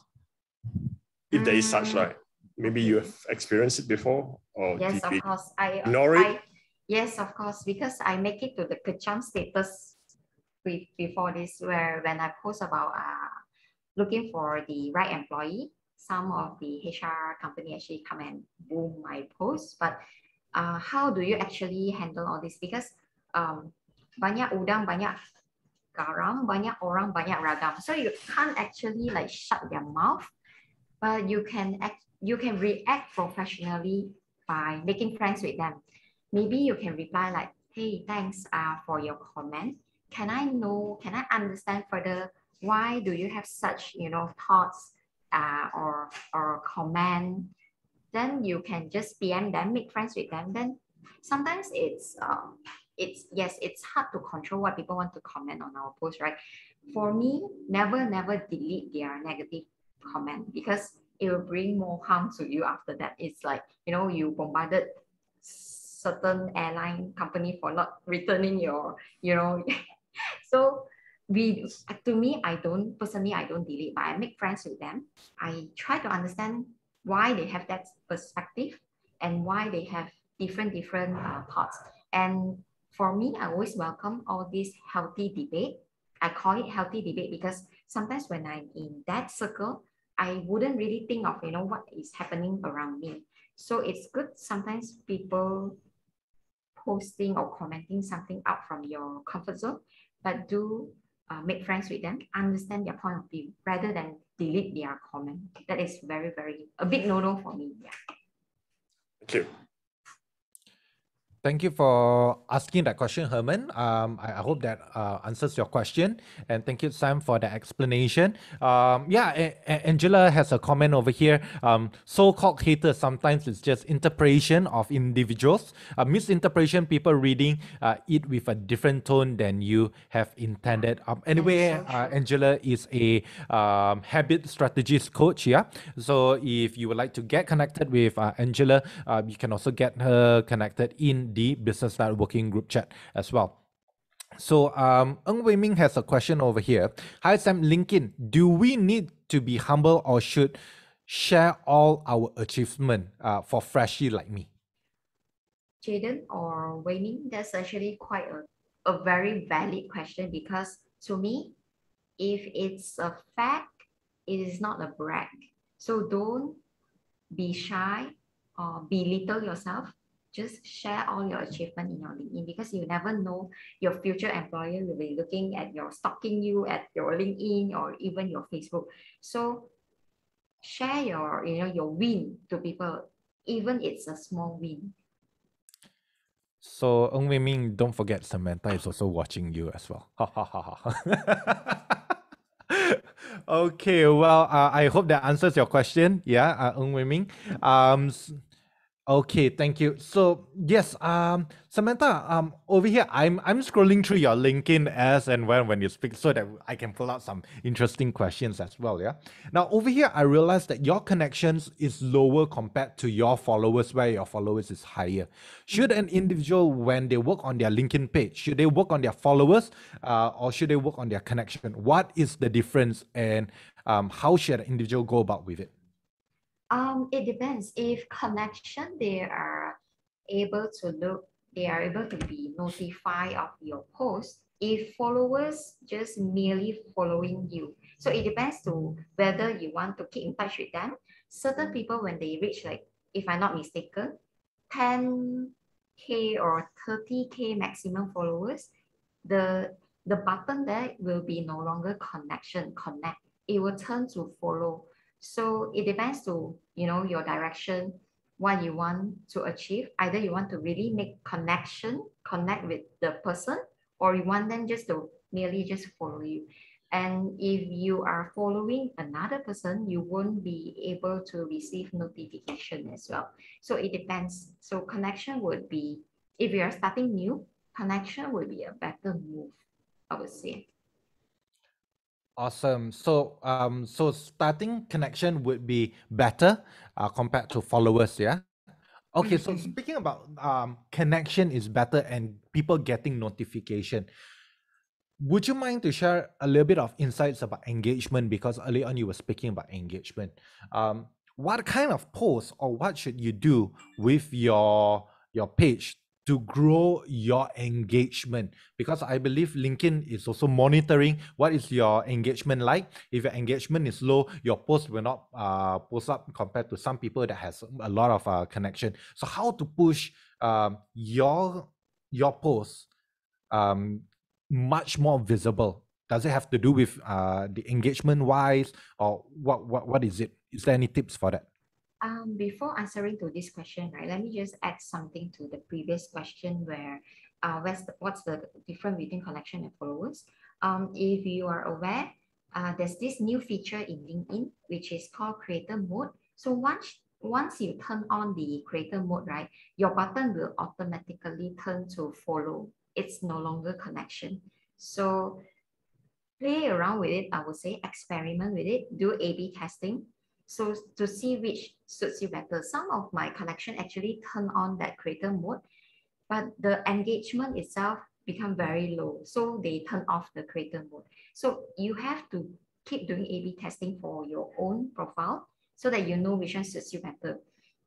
If there is such,
Mm,
like maybe you have experienced it before, or
Yes, of course. I,
ignore it?
I yes, of course, because I make it to the kecam status before this, where when I post about uh, looking for the right employee, some of the HR company actually come and boom my post. But uh, how do you actually handle all this? Because um, banyak udang, banyak garam, banyak orang, banyak ragam. So you can't actually like shut their mouth, but you can act, you can react professionally by making friends with them. Maybe you can reply like, hey, thanks uh, for your comment. Can I know, can I understand further why do you have such, you know, thoughts uh, or, or comment? Then you can just PM them, make friends with them. Then sometimes it's, um, it's, yes, it's hard to control what people want to comment on our post, right? For me, never, never delete their negative comment because it will bring more harm to you after that. It's like, you know, you bombarded certain airline company for not returning your, you know, (laughs) so we to me, I don't personally I don't delete, but I make friends with them. I try to understand why they have that perspective and why they have different different uh, thoughts. And for me, I always welcome all this healthy debate. I call it healthy debate because sometimes when I'm in that circle, I wouldn't really think of you know what is happening around me. So it's good sometimes people posting or commenting something out from your comfort zone, but do uh, make friends with them, understand their point of view rather than delete their comment. That is very, very a big no-no for me. Yeah.
Thank you.
Thank you for asking that question, Herman. Um, I, I hope that uh, answers your question. And thank you, Sam, for the explanation. Um, yeah, A- A- Angela has a comment over here. Um, so-called haters sometimes it's just interpretation of individuals. A misinterpretation, people reading uh, it with a different tone than you have intended. Um, anyway, uh. Angela is a um, habit strategist coach. Yeah. So if you would like to get connected with uh, Angela, uh, you can also get her connected in the business networking group chat as well. So um, Ng Wei Ming has a question over here. Hi Sam, LinkedIn. Do we need to be humble or should share all our achievement uh, for freshie like me?
Jaden or Wei Ming, that's actually quite a, a very valid question because to me, if it's a fact, it is not a brag. So don't be shy or belittle yourself. Just share all your achievement in your LinkedIn because you never know your future employer will be looking at your stalking you at your LinkedIn or even your Facebook. So share your you know your win to people, even it's a small win.
So Ng Wei Ming, don't forget Samantha is also watching you as well. (laughs) Okay, well, uh, I hope that answers your question. Yeah, uh, Ng Wei Ming. Um, okay, thank you. So yes, um, Samantha, um, over here, I'm I'm scrolling through your LinkedIn as and when when you speak, so that I can pull out some interesting questions as well. Yeah. Now over here, I realized that your connections is lower compared to your followers, where your followers is higher. Should an individual, when they work on their LinkedIn page, should they work on their followers, uh, or should they work on their connection? What is the difference, and um, how should an individual go about with it?
Um, it depends. If connection, they are able to look, they are able to be notified of your post. If followers just merely following you, so it depends to whether you want to keep in touch with them. Certain people, when they reach like, if I'm not mistaken, 10k or 30k maximum followers, the the button there will be no longer connection, connect. It will turn to follow. So it depends to you know your direction, what you want to achieve. Either you want to really make connection, connect with the person, or you want them just to merely just follow you. And if you are following another person, you won't be able to receive notification as well. So it depends. So connection would be, if you are starting new, connection would be a better move. I would say.
Awesome. So, um, so starting connection would be better uh, compared to followers, yeah. Okay, so
Mhm.
speaking about um, connection is better and people getting notification. Would you mind to share a little bit of insights about engagement? Because early on you were speaking about engagement. Um, what kind of posts or what should you do with your your page to grow your engagement? Because I believe LinkedIn is also monitoring what is your engagement like. If your engagement is low, your post will not uh, post up compared to some people that has a lot of uh, connection. So how to push um, your your post um, much more visible? Does it have to do with uh, the engagement wise, or what, what what is it? Is there any tips for that?
Um, before answering to this question, right, let me just add something to the previous question where uh, what's the, what's the difference between connection and followers? Um, if you are aware, uh, there's this new feature in LinkedIn, which is called creator mode. So once, once you turn on the creator mode, right, your button will automatically turn to follow. It's no longer connection. So play around with it, I would say, experiment with it, do A-B testing. So to see which suits you better. Some of my connection actually turn on that creator mode, but the engagement itself become very low. So they turn off the creator mode. So you have to keep doing A-B testing for your own profile so that you know which one suits you better.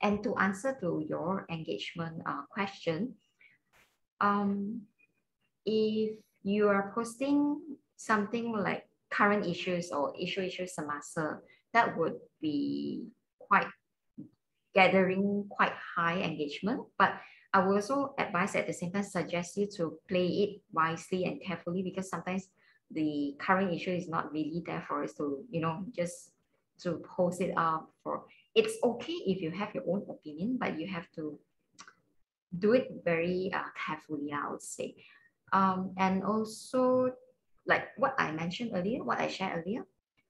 And to answer to your engagement uh, question, um, if you are posting something like current issues or issue issue semester, that would be quite gathering quite high engagement. But I will also advise at the same time suggest you to play it wisely and carefully because sometimes the current issue is not really there for us to, you know, just to post it up for it's okay if you have your own opinion, but you have to do it very uh, carefully, I would say. Um, and also, like what I mentioned earlier, what I shared earlier,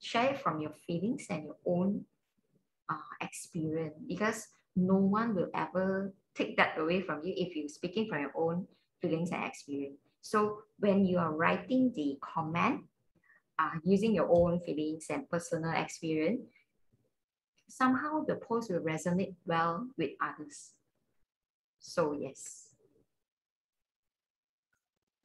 share from your feelings and your own uh, experience because no one will ever take that away from you if you're speaking from your own feelings and experience. So when you are writing the comment, uh, using your own feelings and personal experience, somehow the post will resonate well with others. So yes.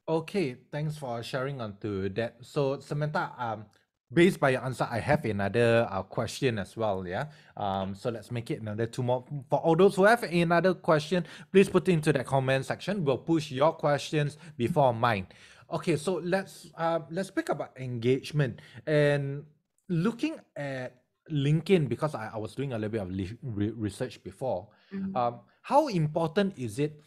Okay, thanks for sharing onto that. So Samantha, um, based by your answer, I have another uh, question as well. Yeah. Um, so let's make it another two more. For all those who have another question, please put it into the comment section. We'll push your questions before mine. Okay, so let's uh, let's speak about engagement and looking at LinkedIn because I, I was doing a little bit of re- research before.
Mhm.
Um, how important is it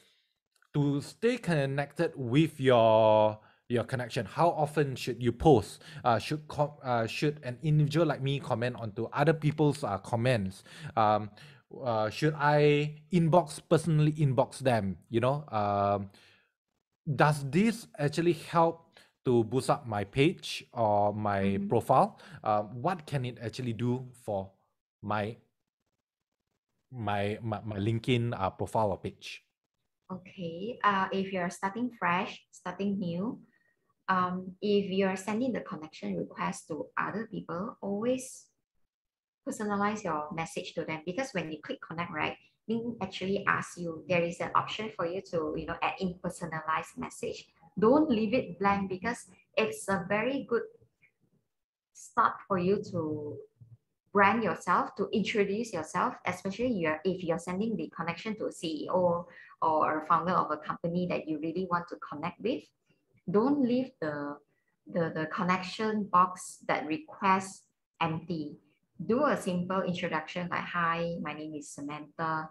to stay connected with your your connection. How often should you post? Uh, should com- uh, should an individual like me comment onto other people's uh, comments? Um, uh, should i inbox personally inbox them you know? Um, does this actually help to boost up my page or my
Mhm.
profile? Uh, what can it actually do for my my my, my linkedin uh, profile or page?
Okay, uh, if you're starting fresh, starting new, um, if you're sending the connection request to other people, always personalize your message to them because when you click connect, right, Link actually asks you, there is an option for you to, you know, add in personalized message. Don't leave it blank because it's a very good start for you to brand yourself, to introduce yourself, especially you're, if you're sending the connection to a CEO or a founder of a company that you really want to connect with. Don't leave the, the, the connection box that requests empty. Do a simple introduction like, hi, my name is Samantha.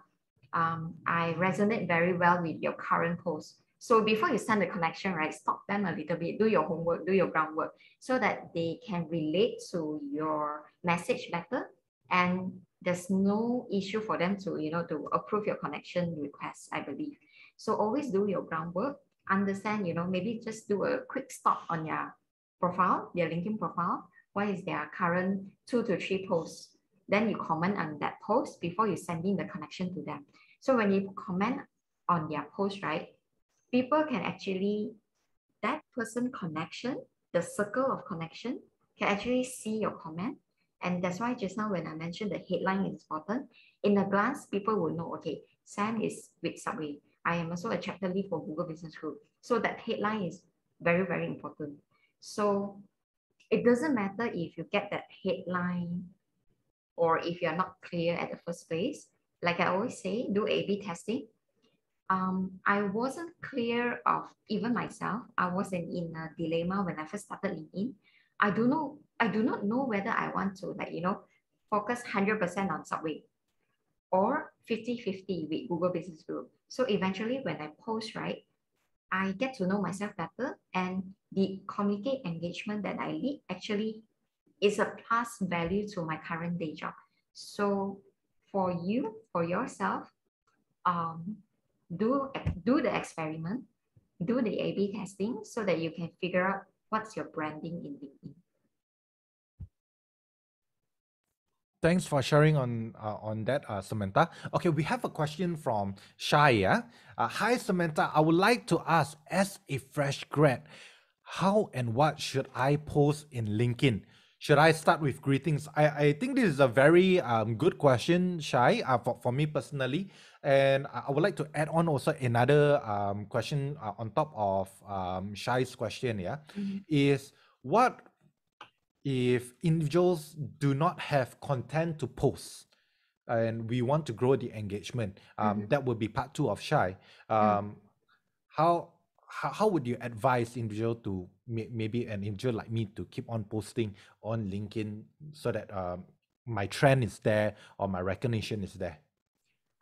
Um, I resonate very well with your current post. So before you send the connection, right, stop them a little bit, do your homework, do your groundwork so that they can relate to your message better and there's no issue for them to you know to approve your connection request i believe so always do your groundwork understand you know maybe just do a quick stop on your profile your linkedin profile what is their current two to three posts then you comment on that post before you send in the connection to them so when you comment on their post right people can actually that person connection, the circle of connection, can actually see your comment. And that's why just now when I mentioned the headline is important, in a glance, people will know, okay, Sam is with Subway. I am also a chapter lead for Google Business Group. So that headline is very, very important. So it doesn't matter if you get that headline or if you're not clear at the first place. Like I always say, do A-B testing. Um, I wasn't clear of even myself. I was in, in a dilemma when I first started LinkedIn. I do know I do not know whether I want to like, you know, focus 100% on Subway or 50-50 with Google Business Group. So eventually when I post, right, I get to know myself better and the community engagement that I lead actually is a plus value to my current day job. So for you, for yourself, um, do, do the experiment, do the A-B testing so that you can figure out what's your branding in LinkedIn.
Thanks for sharing on uh, on that, uh, Samantha. Okay, we have a question from Shaya. Uh, Hi, Samantha. I would like to ask, as a fresh grad, how and what should I post in LinkedIn? Should I start with greetings? I, I think this is a very um, good question, Shai, uh, for, for me personally. And I would like to add on also another um, question uh, on top of um, Shai's question, yeah, is what if individuals do not have content to post and we want to grow the engagement um,
Mhm.
that would be part two of Shai um, how, how how would you advise individual to may, maybe an individual like me to keep on posting on linkedin so that um, my trend is there or my recognition is there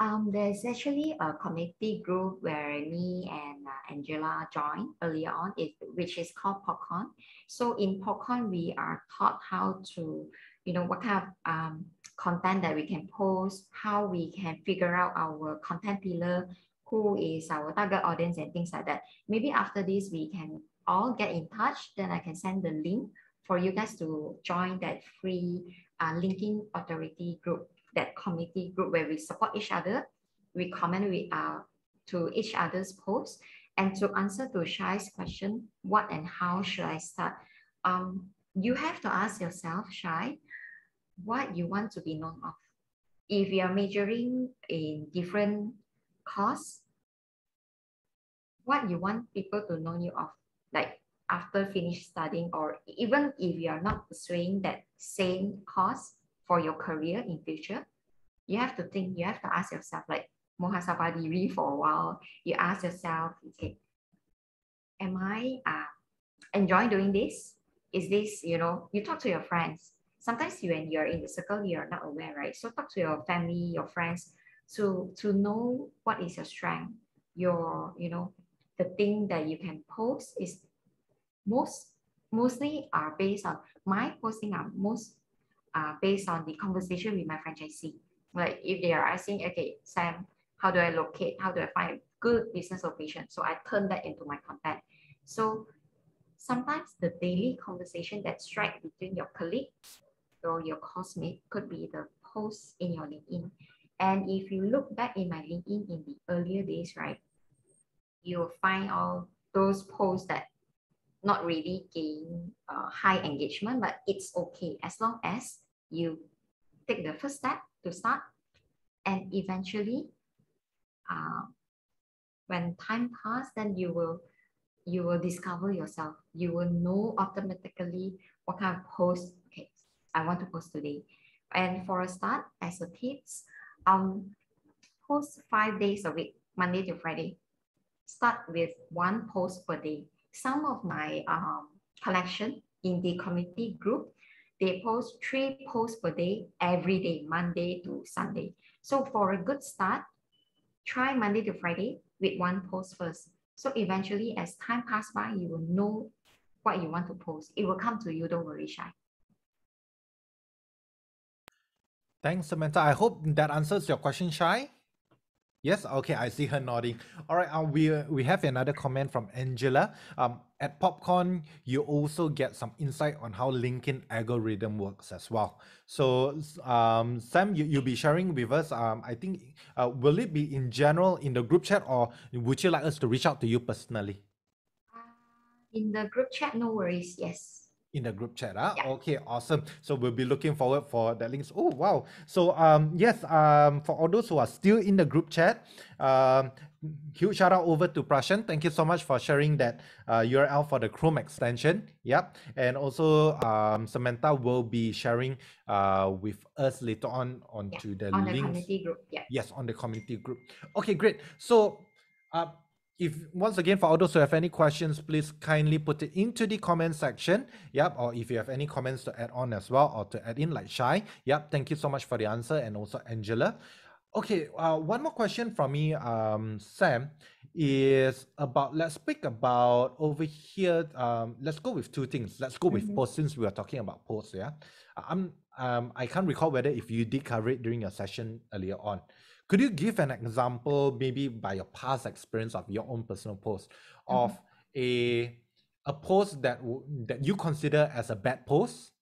Um, there's actually a community group where me and uh, Angela joined earlier on, it, which is called Popcorn. So in Popcorn, we are taught how to, you know, what kind of um, content that we can post, how we can figure out our content pillar, who is our target audience and things like that. Maybe after this, we can all get in touch. Then I can send the link for you guys to join that free uh, LinkedIn Authority group that committee group where we support each other, we comment with uh, to each other's posts. And to answer to Shai's question, what and how should I start? Um, you have to ask yourself, Shai, what you want to be known of. If you are majoring in different course, what you want people to know you of, like after finish studying, or even if you are not pursuing that same course, for your career in future, you have to think, you have to ask yourself, like muhasabah diri for a while, you ask yourself, okay, am I uh, enjoying doing this? Is this, you know, you talk to your friends. Sometimes you when you're in the circle, you're not aware, right? So talk to your family, your friends, to to know what is your strength, your, you know, the thing that you can post is most mostly are based on my posting are most uh, based on the conversation with my franchisee. Like if they are asking, okay, Sam, how do I locate? How do I find a good business location? So I turn that into my content. So sometimes the daily conversation that strike between your colleague or your classmate could be the post in your LinkedIn. And if you look back in my LinkedIn in the earlier days, right, you'll find all those posts that not really gain uh, high engagement, but it's okay as long as you take the first step to start and eventually uh, when time passes then you will you will discover yourself. You will know automatically what kind of post okay i want to post today. And for a start as a tips um post five days a week monday to friday. Start with one post per day some of my um, collection in the community group, they post three posts per day, every day, Monday to Sunday. So for a good start, try Monday to Friday with one post first. So eventually, as time passes by, you will know what you want to post. It will come to you, don't worry, Shai.
Thanks, Samantha. I hope that answers your question, Shai. Yes, okay, I see her nodding. All right, uh, we uh, we have another comment from Angela. Um, at Popcorn, you also get some insight on how LinkedIn algorithm works as well. So, um, Sam, you you'll be sharing with us. Um, I think, uh, will it be in general in the group chat, or would you like us to reach out to you personally?
In the group chat, no worries. Yes.
In the group chat. Ah,
Yeah.
okay, awesome. So we'll be looking forward for the links. Oh wow. So um yes, um for all those who are still in the group chat, um huge shout out over to Prashan. Thank you so much for sharing that uh, URL for the Chrome extension. Yep. And also um Samantha will be sharing uh with us later on onto the
On the community group. Yeah.
Yes, on the community group. Okay, great. So, uh, if once again for all those who have any questions, please kindly put it into the comment section. Yep. Or if you have any comments to add on as well or to add in like Shai. Yep. Thank you so much for the answer and also Angela. Okay. Uh, one more question from me, um, Sam, is about let's speak about over here. Um, let's go with two things. Let's go with
Mhm.
posts since we are talking about posts. Yeah. I'm um I can't recall whether if you did cover it during your session earlier on. Could you give an example, maybe by your past experience of your own personal post, of a a post that that you consider as a bad post,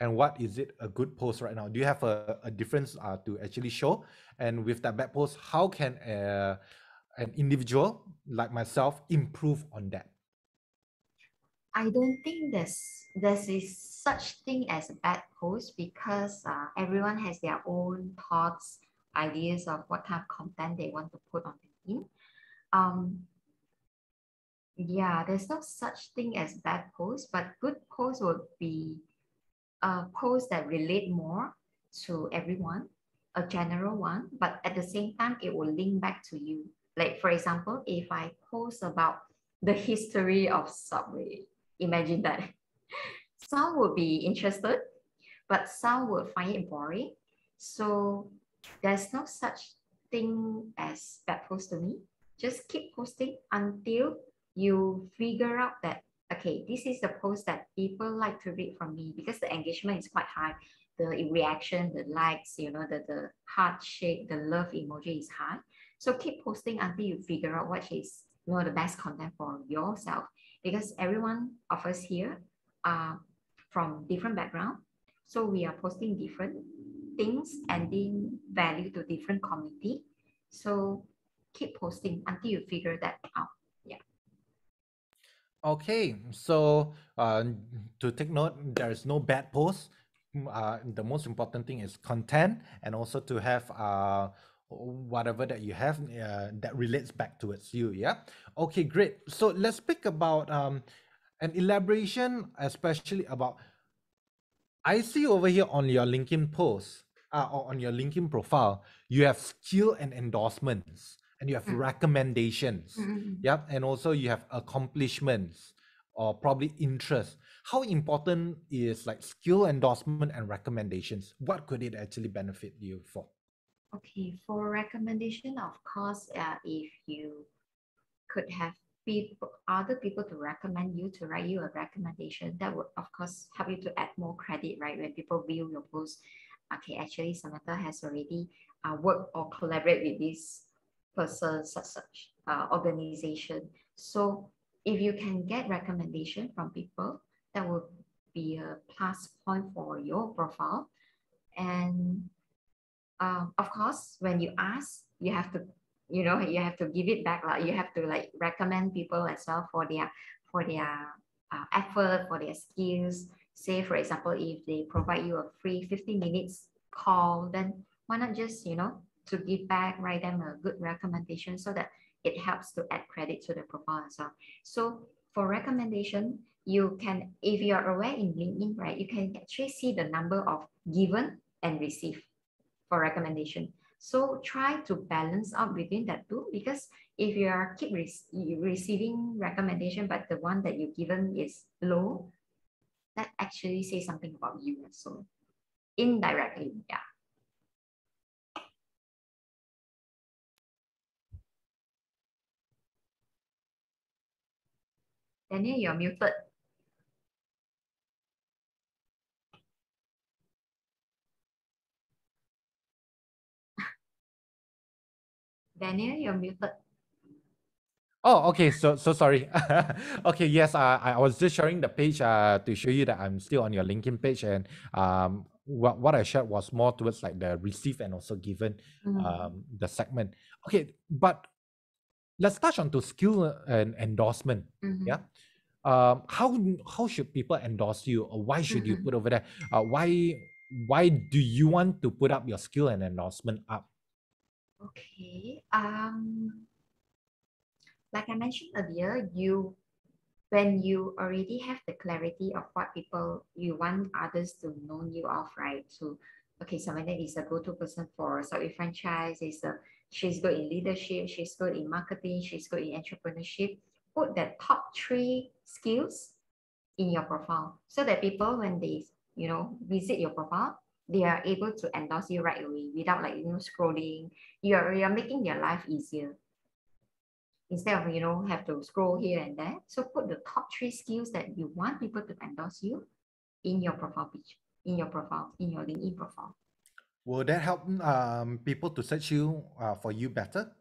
and what is it a good post right now? Do you have a, a difference uh, to actually show? And with that bad post, how can a, an individual like myself improve on that?
I don't think there's there's is such thing as a bad post because uh, everyone has their own thoughts, ideas of what kind of content they want to put on LinkedIn. Um, yeah, there's no such thing as bad post, but good post would be a post that relate more to everyone, a general one, but at the same time, it will link back to you. Like for example, if I post about the history of Subway, imagine that. (laughs) Some would be interested, but some would find it boring. So there's no such thing as bad post to me. Just keep posting until you figure out that okay, this is the post that people like to read from me because the engagement is quite high. The reaction, the likes, you know, the, the heart shape, the love emoji is high. So keep posting until you figure out what is you know the best content for yourself. Because everyone of us here are from different background. So we are posting different things, and adding value to different community. So keep posting until you figure that out. Yeah.
Okay, so uh, to take note, there is no bad post. Mm, Uh, the most important thing is content, and also to have uh, whatever that you have uh, that relates back towards you. Yeah. Okay, great. So let's speak about um, an elaboration, especially about. I see over here on your LinkedIn post, uh, or on your LinkedIn profile, you have skill and endorsements, and you have
Mm.
recommendations. Yep, and also you have accomplishments or probably interest. How important is like skill endorsement and recommendations? What could it actually benefit you for?
Okay, for recommendation, of course, uh, if you could have people, other people to recommend you to write you a recommendation, that would of course help you to add more credit, right? When people view your post, okay, actually Samantha has already uh, worked or collaborate with this person, such such uh, organization. So if you can get recommendation from people, that would be a plus point for your profile. And um, of course, when you ask, you have to, you know, you have to give it back. Like you have to like recommend people as well for their for their uh, effort, for their skills. Say, for example, if they provide you a free 50 minutes call, then why not just, you know, to give back, write them a good recommendation so that it helps to add credit to the profile as well. So for recommendation, you can, if you are aware in LinkedIn, right, you can actually see the number of given and received for recommendation. So try to balance out between that two because if you are keep re- receiving recommendation but the one that you given is low, that actually says something about you. So indirectly, yeah. Daniel, you're muted. Daniel, you're muted.
Oh, okay. So so sorry. (laughs) okay, yes. Uh, I was just sharing the page uh to show you that I'm still on your LinkedIn page, and um what what I shared was more towards like the receive and also given
Mm.
um the segment. Okay, but let's touch on to skill and endorsement.
Mhm.
Yeah. um, how how should people endorse you, or why should you
Mhm.
put over there? Uh, why why do you want to put up your skill and endorsement up?
Okay. Um, like I mentioned earlier, you when you already have the clarity of what people you want others to know you of, right? So, okay, Samantha is a go-to person for Subway franchise. Is a she's good in leadership. She's good in marketing. She's good in entrepreneurship. Put the top three skills in your profile so that people when they you know visit your profile they are able to endorse you right away without like you know scrolling you're you're making their life easier instead of you know have to scroll here and there so put the top three skills that you want people to endorse you in your profile page in your profile in your linkedin profile
Will that help um, people to search you uh, for you better?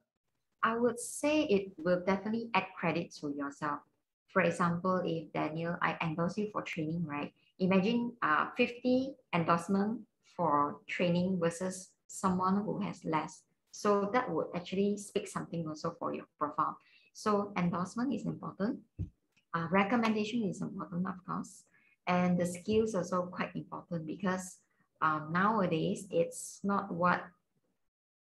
I would say it will definitely add credit to yourself. For example, if Daniel, I endorse you for training, right? Imagine uh, 50 endorsement for training versus someone who has less. So that would actually speak something also for your profile. So endorsement is important. Uh, recommendation is important, of course. And the skills also quite important because um, nowadays it's not what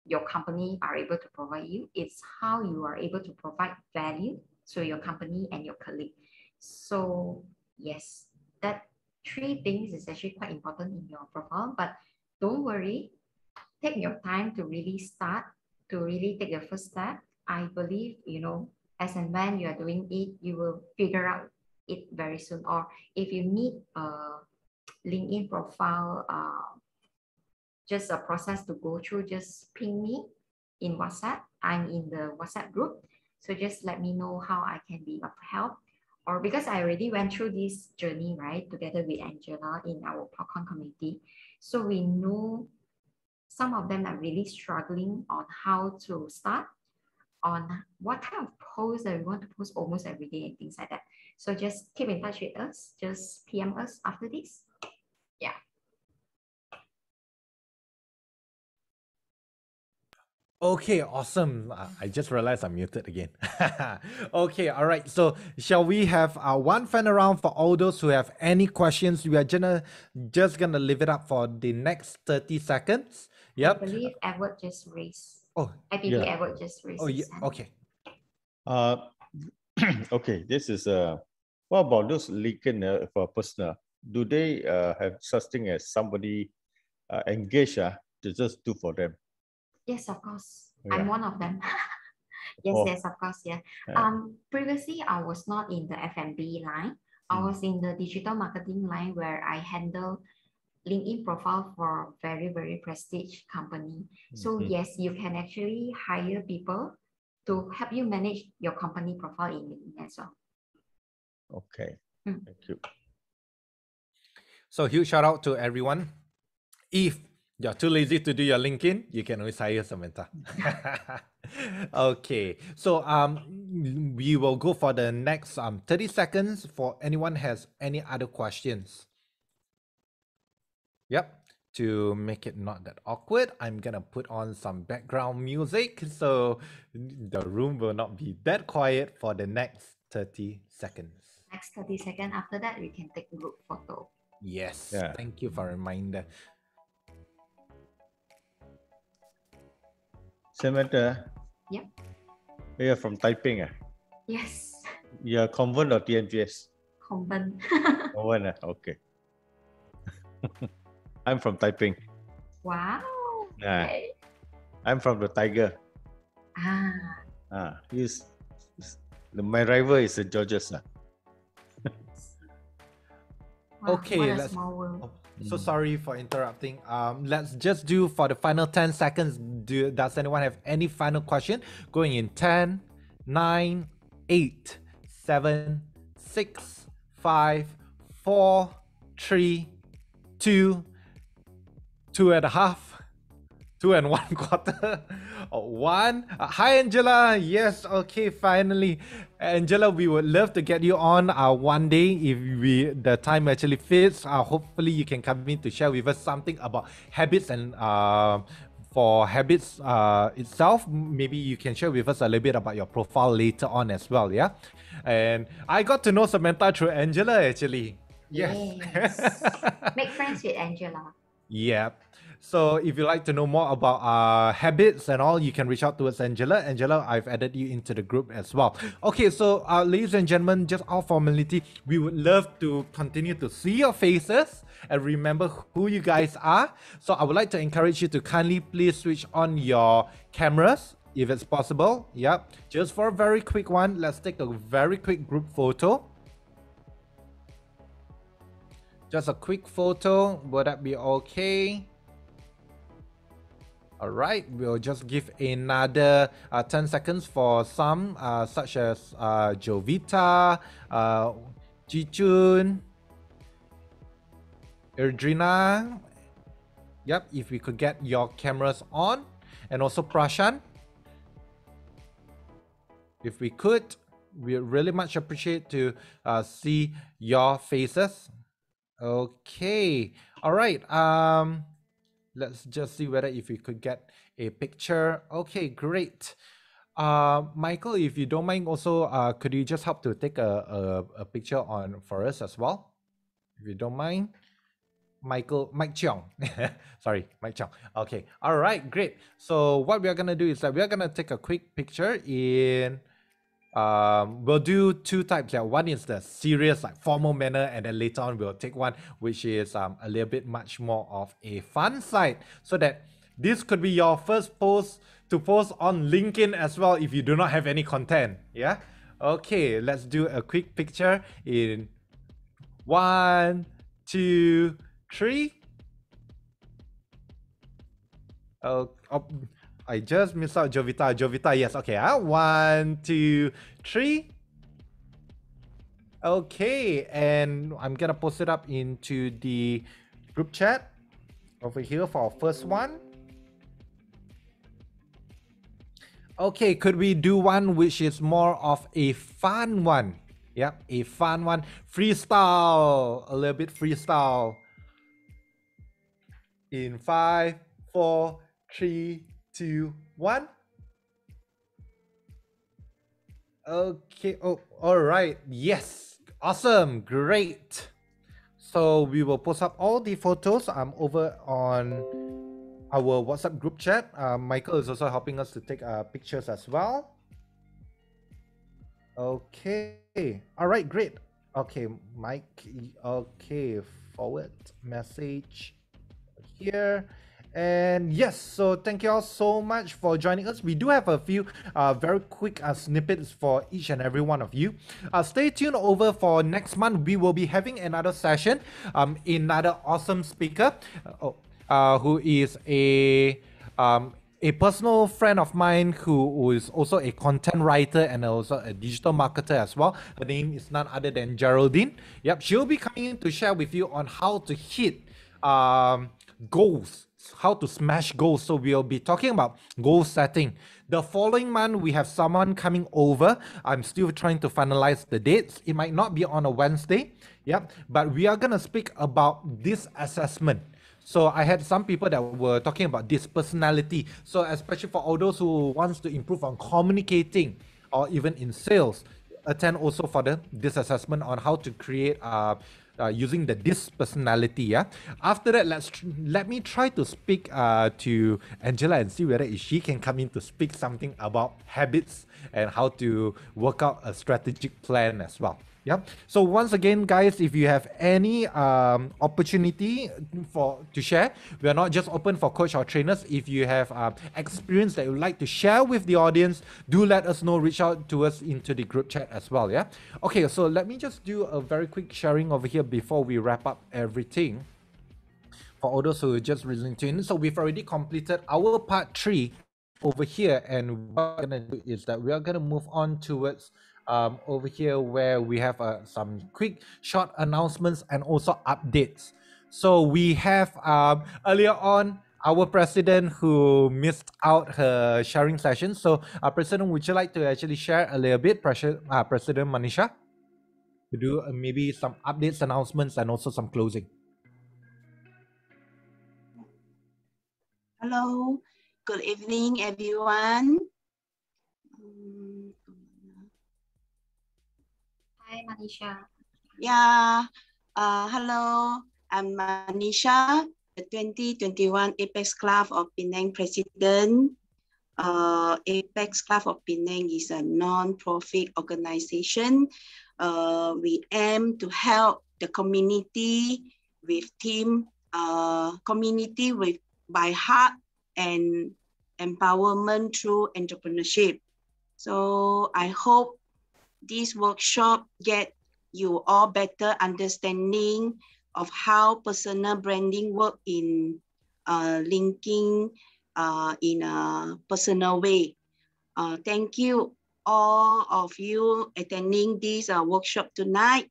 your company are able to provide you. It's how you are able to provide value to your company and your colleague. So yes, that three things is actually quite important in your profile, but don't worry, take your time to really start, to really take the first step. I believe, you know, as and when you are doing it, you will figure out it very soon. Or if you need a LinkedIn profile, uh, just a process to go through, just ping me in WhatsApp. I'm in the WhatsApp group. So just let me know how I can be of help. Or because I already went through this journey, right, together with Angela in our Popcorn community. So we know some of them are really struggling on how to start, on what kind of posts that we want to post almost every day and things like that. So just keep in touch with us. Just PM us after this. Yeah.
Okay, awesome. Uh, I just realized I'm muted again. (laughs) okay, all right. So, shall we have uh, one final round for all those who have any questions? We are gonna just gonna leave it up for the next 30 seconds. Yep.
I
Yep.
believe Edward just raised.
Oh,
IPP
Yeah.
Edward just raised.
oh yeah. Okay.
Uh, (clears throat) okay, this is uh, what about those LinkedIn uh, for personal? Do they uh, have such thing as somebody uh, engage uh, to just do for them?
Yes, of course.
Yeah.
I'm one of them. (laughs) yes,
Oh.
yes, of course, yeah.
Yeah.
Um, previously I was not in the F&B line. I
Mm.
was in the digital marketing line where I handle LinkedIn profile for very, very prestige company. So
Mhm.
yes, you can actually hire people to help you manage your company profile in LinkedIn as well.
Okay,
Mm.
thank you.
So huge shout out to everyone. If you're too lazy to do your LinkedIn, you can always hire Samantha. (laughs) okay, so um, we will go for the next um 30 seconds for anyone has any other questions. Yep. To make it not that awkward, I'm gonna put on some background music so the room will not be that quiet for the next 30 seconds.
Next 30 seconds after that, we can take group photo.
Yes.
Yeah.
Thank you for a reminder.
Samantha.
Yep.
You're from Taiping. Uh.
Yes,
You're convent or TNGS?
convent. (laughs)
Convent. Uh. Okay. (laughs) I'm from Taiping.
wow.
Yeah.
Okay.
I'm from the Tiger.
Ah,
Ah, he's, the, my rival is the Georges. Uh. (laughs)
wow,
Okay,
what a
let's-
small world.
Oh, so
Mm.
sorry for interrupting. Um, let's just do for the final 10 seconds. Do, does anyone have any final question? Going in 10, 9, 8, 7, 6, 5, 4, 3, 2, two and a half, two and (laughs) one quarter, one. Uh, hi, Angela. Yes, okay, finally, Angela. We would love to get you on uh, one day if we the time actually fits. Uh, hopefully, you can come in to share with us something about habits and uh, for habits uh, itself. Maybe you can share with us a little bit about your profile later on as well. Yeah. And I got to know Samantha through Angela actually. Yes.
Yes. (laughs) Make friends with Angela.
Yeah. So if you'd like to know more about uh, habits and all, you can reach out towards Angela. Angela, I've added you into the group as well. Okay, so uh, ladies and gentlemen, just our formality, we would love to continue to see your faces and remember who you guys are. So I would like to encourage you to kindly please switch on your cameras if it's possible. Yep, just for a very quick one, let's take a very quick group photo. Just a quick photo, would that be okay? All right, we'll just give another uh, 10 seconds for some, uh, such as uh, Jovita, uh, Jichun, Erdrina. Yep, if we could get your cameras on. And also Prashan. If we could, we really much appreciate to uh, see your faces. Okay, all right. Um, let's just see whether if we could get a picture. Okay, great. Uh, Michael, if you don't mind, also, uh, could you just help to take a, a, a picture on for us as well? If you don't mind. Michael, Mike Cheong. (laughs) Sorry, Mike Cheong. Okay, all right, great. So what we are gonna do is that we are gonna take a quick picture in um, we'll do two types. Yeah, one is the serious, like formal manner, and then later on we'll take one which is um, a little bit much more of a fun side, so that this could be your first post to post on LinkedIn as well if you do not have any content. Yeah. Okay, let's do a quick picture in one, two, three. Oh, oh I just missed out Jovita. Jovita, yes. Okay, uh, one, two, three. Okay, and I'm gonna post it up into the group chat over here for our first one. Okay, could we do one which is more of a fun one? Yep, a fun one. Freestyle, a little bit freestyle. In five, four, three, two, one. Okay. Oh, all right. Yes. Awesome. Great. So we will post up all the photos I'm over on our WhatsApp group chat. Uh, Michael is also helping us to take uh, pictures as well. Okay. All right. Great. Okay, Mike. Okay, forward message here. And yes, so thank you all so much for joining us. We do have a few uh, very quick uh, snippets for each and every one of you. Uh, stay tuned over for next month. We will be having another session. Um, another awesome speaker, uh, oh, uh, who is a um, a personal friend of mine who is also a content writer and also a digital marketer as well. Her name is none other than Geraldine. Yep, she'll be coming in to share with you on how to hit um, goals how to smash goals. So we'll be talking about goal setting. The following month, we have someone coming over. I'm still trying to finalize the dates. It might not be on a Wednesday. Yep. But we are going to speak about DISC assessment. So I had some people that were talking about DISC personality. So especially for all those who wants to improve on communicating or even in sales, attend also for the DISC assessment on how to create uh, uh, using the DISC personality. Yeah. After that, let's tr- let me try to speak uh, to Angela and see whether she can come in to speak something about habits and how to work out a strategic plan as well. Yeah. So once again, guys, if you have any um, opportunity for to share, we are not just open for coach or trainers. If you have uh, experience that you would like to share with the audience, do let us know. Reach out to us into the group chat as well. Yeah. Okay. So let me just do a very quick sharing over here before we wrap up everything. For all those who are just listening to in, so we've already completed our part three over here, and what we're gonna do is that we are gonna move on towards um, over here where we have uh, some quick short announcements and also updates. So we have um, earlier on our president who missed out her sharing session. So, uh, President, would you like to actually share a little bit, President, uh, President Manisha, to do uh, maybe some updates, announcements, and also some closing?
Hello, Good evening, everyone.
Hi, Manisha.
Yeah, uh, hello, I'm Manisha, the 2021 Apex Club of Penang President. Uh, Apex Club of Penang is a non-profit organization. Uh, we aim to help the community with team, uh, community with by heart and empowerment through entrepreneurship. So I hope this workshop get you all better understanding of how personal branding work in uh, LinkedIn uh, in a personal way. Uh, thank you all of you attending this uh, workshop tonight.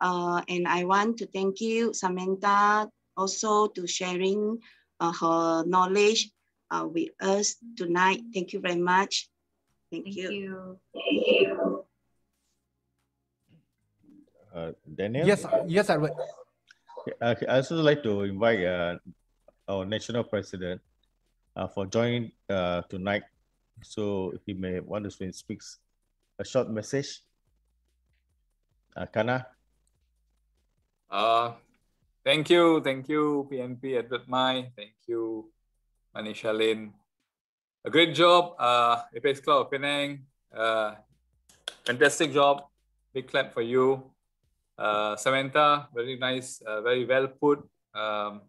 Uh, and I want to thank you, Samantha, also to sharing uh, her knowledge uh, with us tonight. Thank you very much. Thank, you.
Thank
you.
you.
Uh, Daniel?
Yes, yes, Edward.
Uh, I also like to invite uh, our national president uh, for joining uh, tonight. So if he may want to speak a short message. Uh, Kana?
Uh, thank you, thank you, PNP Edward Mai. Thank you, Manisha Lin. A great job, uh, Apex Club of Penang. Uh, fantastic job. Big clap for you. Uh, Samantha, very nice, uh, very well put. Um,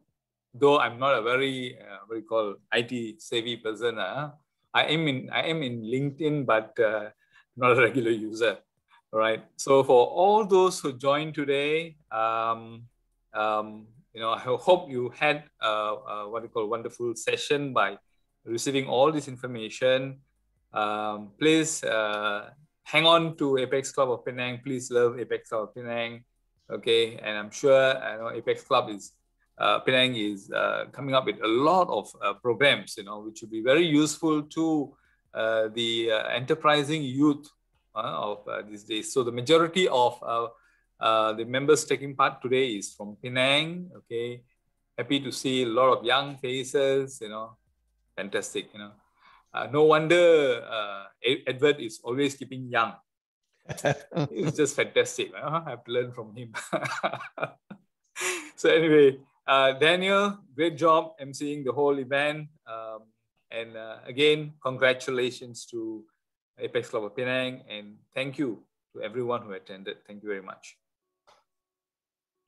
though I'm not a very, uh, what you call, IT savvy person, uh, I am in I am in LinkedIn, but uh, not a regular user. All right. So for all those who joined today, um, um, you know, I hope you had uh, uh, what we call wonderful session by receiving all this information. Um, please uh, hang on to Apex Club of Penang. Please love Apex Club of Penang. Okay, and I'm sure I know Apex Club is uh, Penang is uh, coming up with a lot of uh, programs, you know, which will be very useful to uh, the uh, enterprising youth uh, of these days. So the majority of the members taking part today is from Penang. Okay, happy to see a lot of young faces. You know, fantastic. You know, uh, no wonder uh, Edward is always keeping young. (laughs) It's just fantastic. huh? I have to learn from him. (laughs) so anyway, uh, Daniel, great job emceeing the whole event. Um, and uh, again, congratulations to Apex Club of Penang, and thank you to everyone who attended. Thank you very much.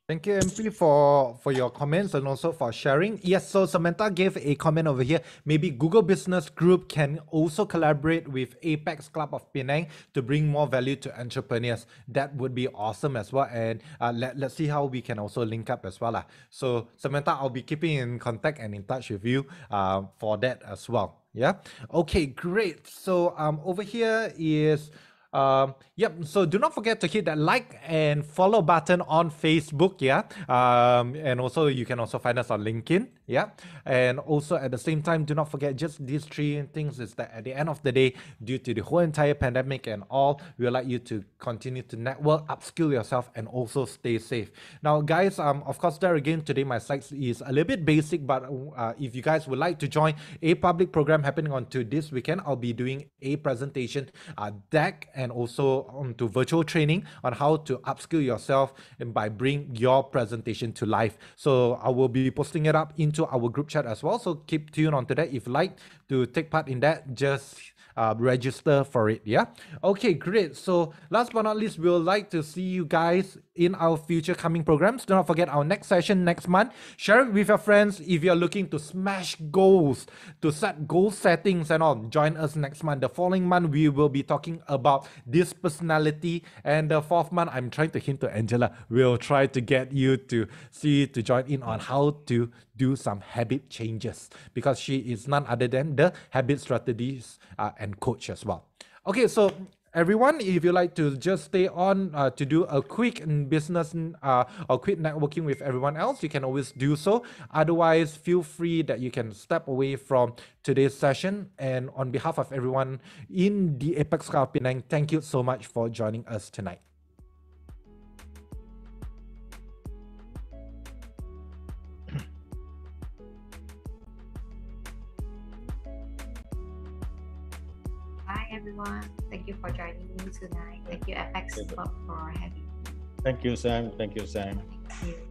Thank you, MP, for, for your comments and also for sharing. Yes, so Samantha gave a comment over here. Maybe Google Business Group can also collaborate with Apex Club of Penang to bring more value to entrepreneurs. That would be awesome as well. And uh, let, let's see how we can also link up as well. lah. So, Samantha, I'll be keeping in contact and in touch with you uh, for that as well. Yeah. Okay, great. So, um, over here is. Um, yep. So do not forget to hit that like and follow button on Facebook. Yeah. Um, and also you can also find us on LinkedIn. Yeah. And also at the same time, do not forget just these three things is that at the end of the day, due to the whole entire pandemic and all, we would like you to continue to network, upskill yourself, and also stay safe. Now, guys, um, of course, there again today my slides is a little bit basic, but uh, if you guys would like to join a public program happening on to this weekend, I'll be doing a presentation, uh, deck, and also on to virtual training on how to upskill yourself and by bring your presentation to life. So I will be posting it up into our group chat as well. So keep tuned on to that. If you like to take part in that, just uh, register for it. Yeah. Okay, great. So last but not least, we would like to see you guys in our future coming programs. Do not forget our next session next month. Share it with your friends if you're looking to smash goals, to set goal settings and all. Join us next month. The following month, we will be talking about DISC personality. And the fourth month, I'm trying to hint to Angela, we'll try to get you to see to join in on how to do some habit changes because she is none other than the habit strategist uh, and coach as well. Okay, so everyone, if you like to just stay on uh, to do a quick business uh, or quick networking with everyone else, you can always do so. Otherwise, feel free that you can step away from today's session. And on behalf of everyone in the Apex Club Penang, thank you so much for joining us tonight.
Everyone. Thank you for joining me tonight. Thank you,
Apex
Club, for having me.
Thank you, Sam. Thank you, Sam.
Thank you.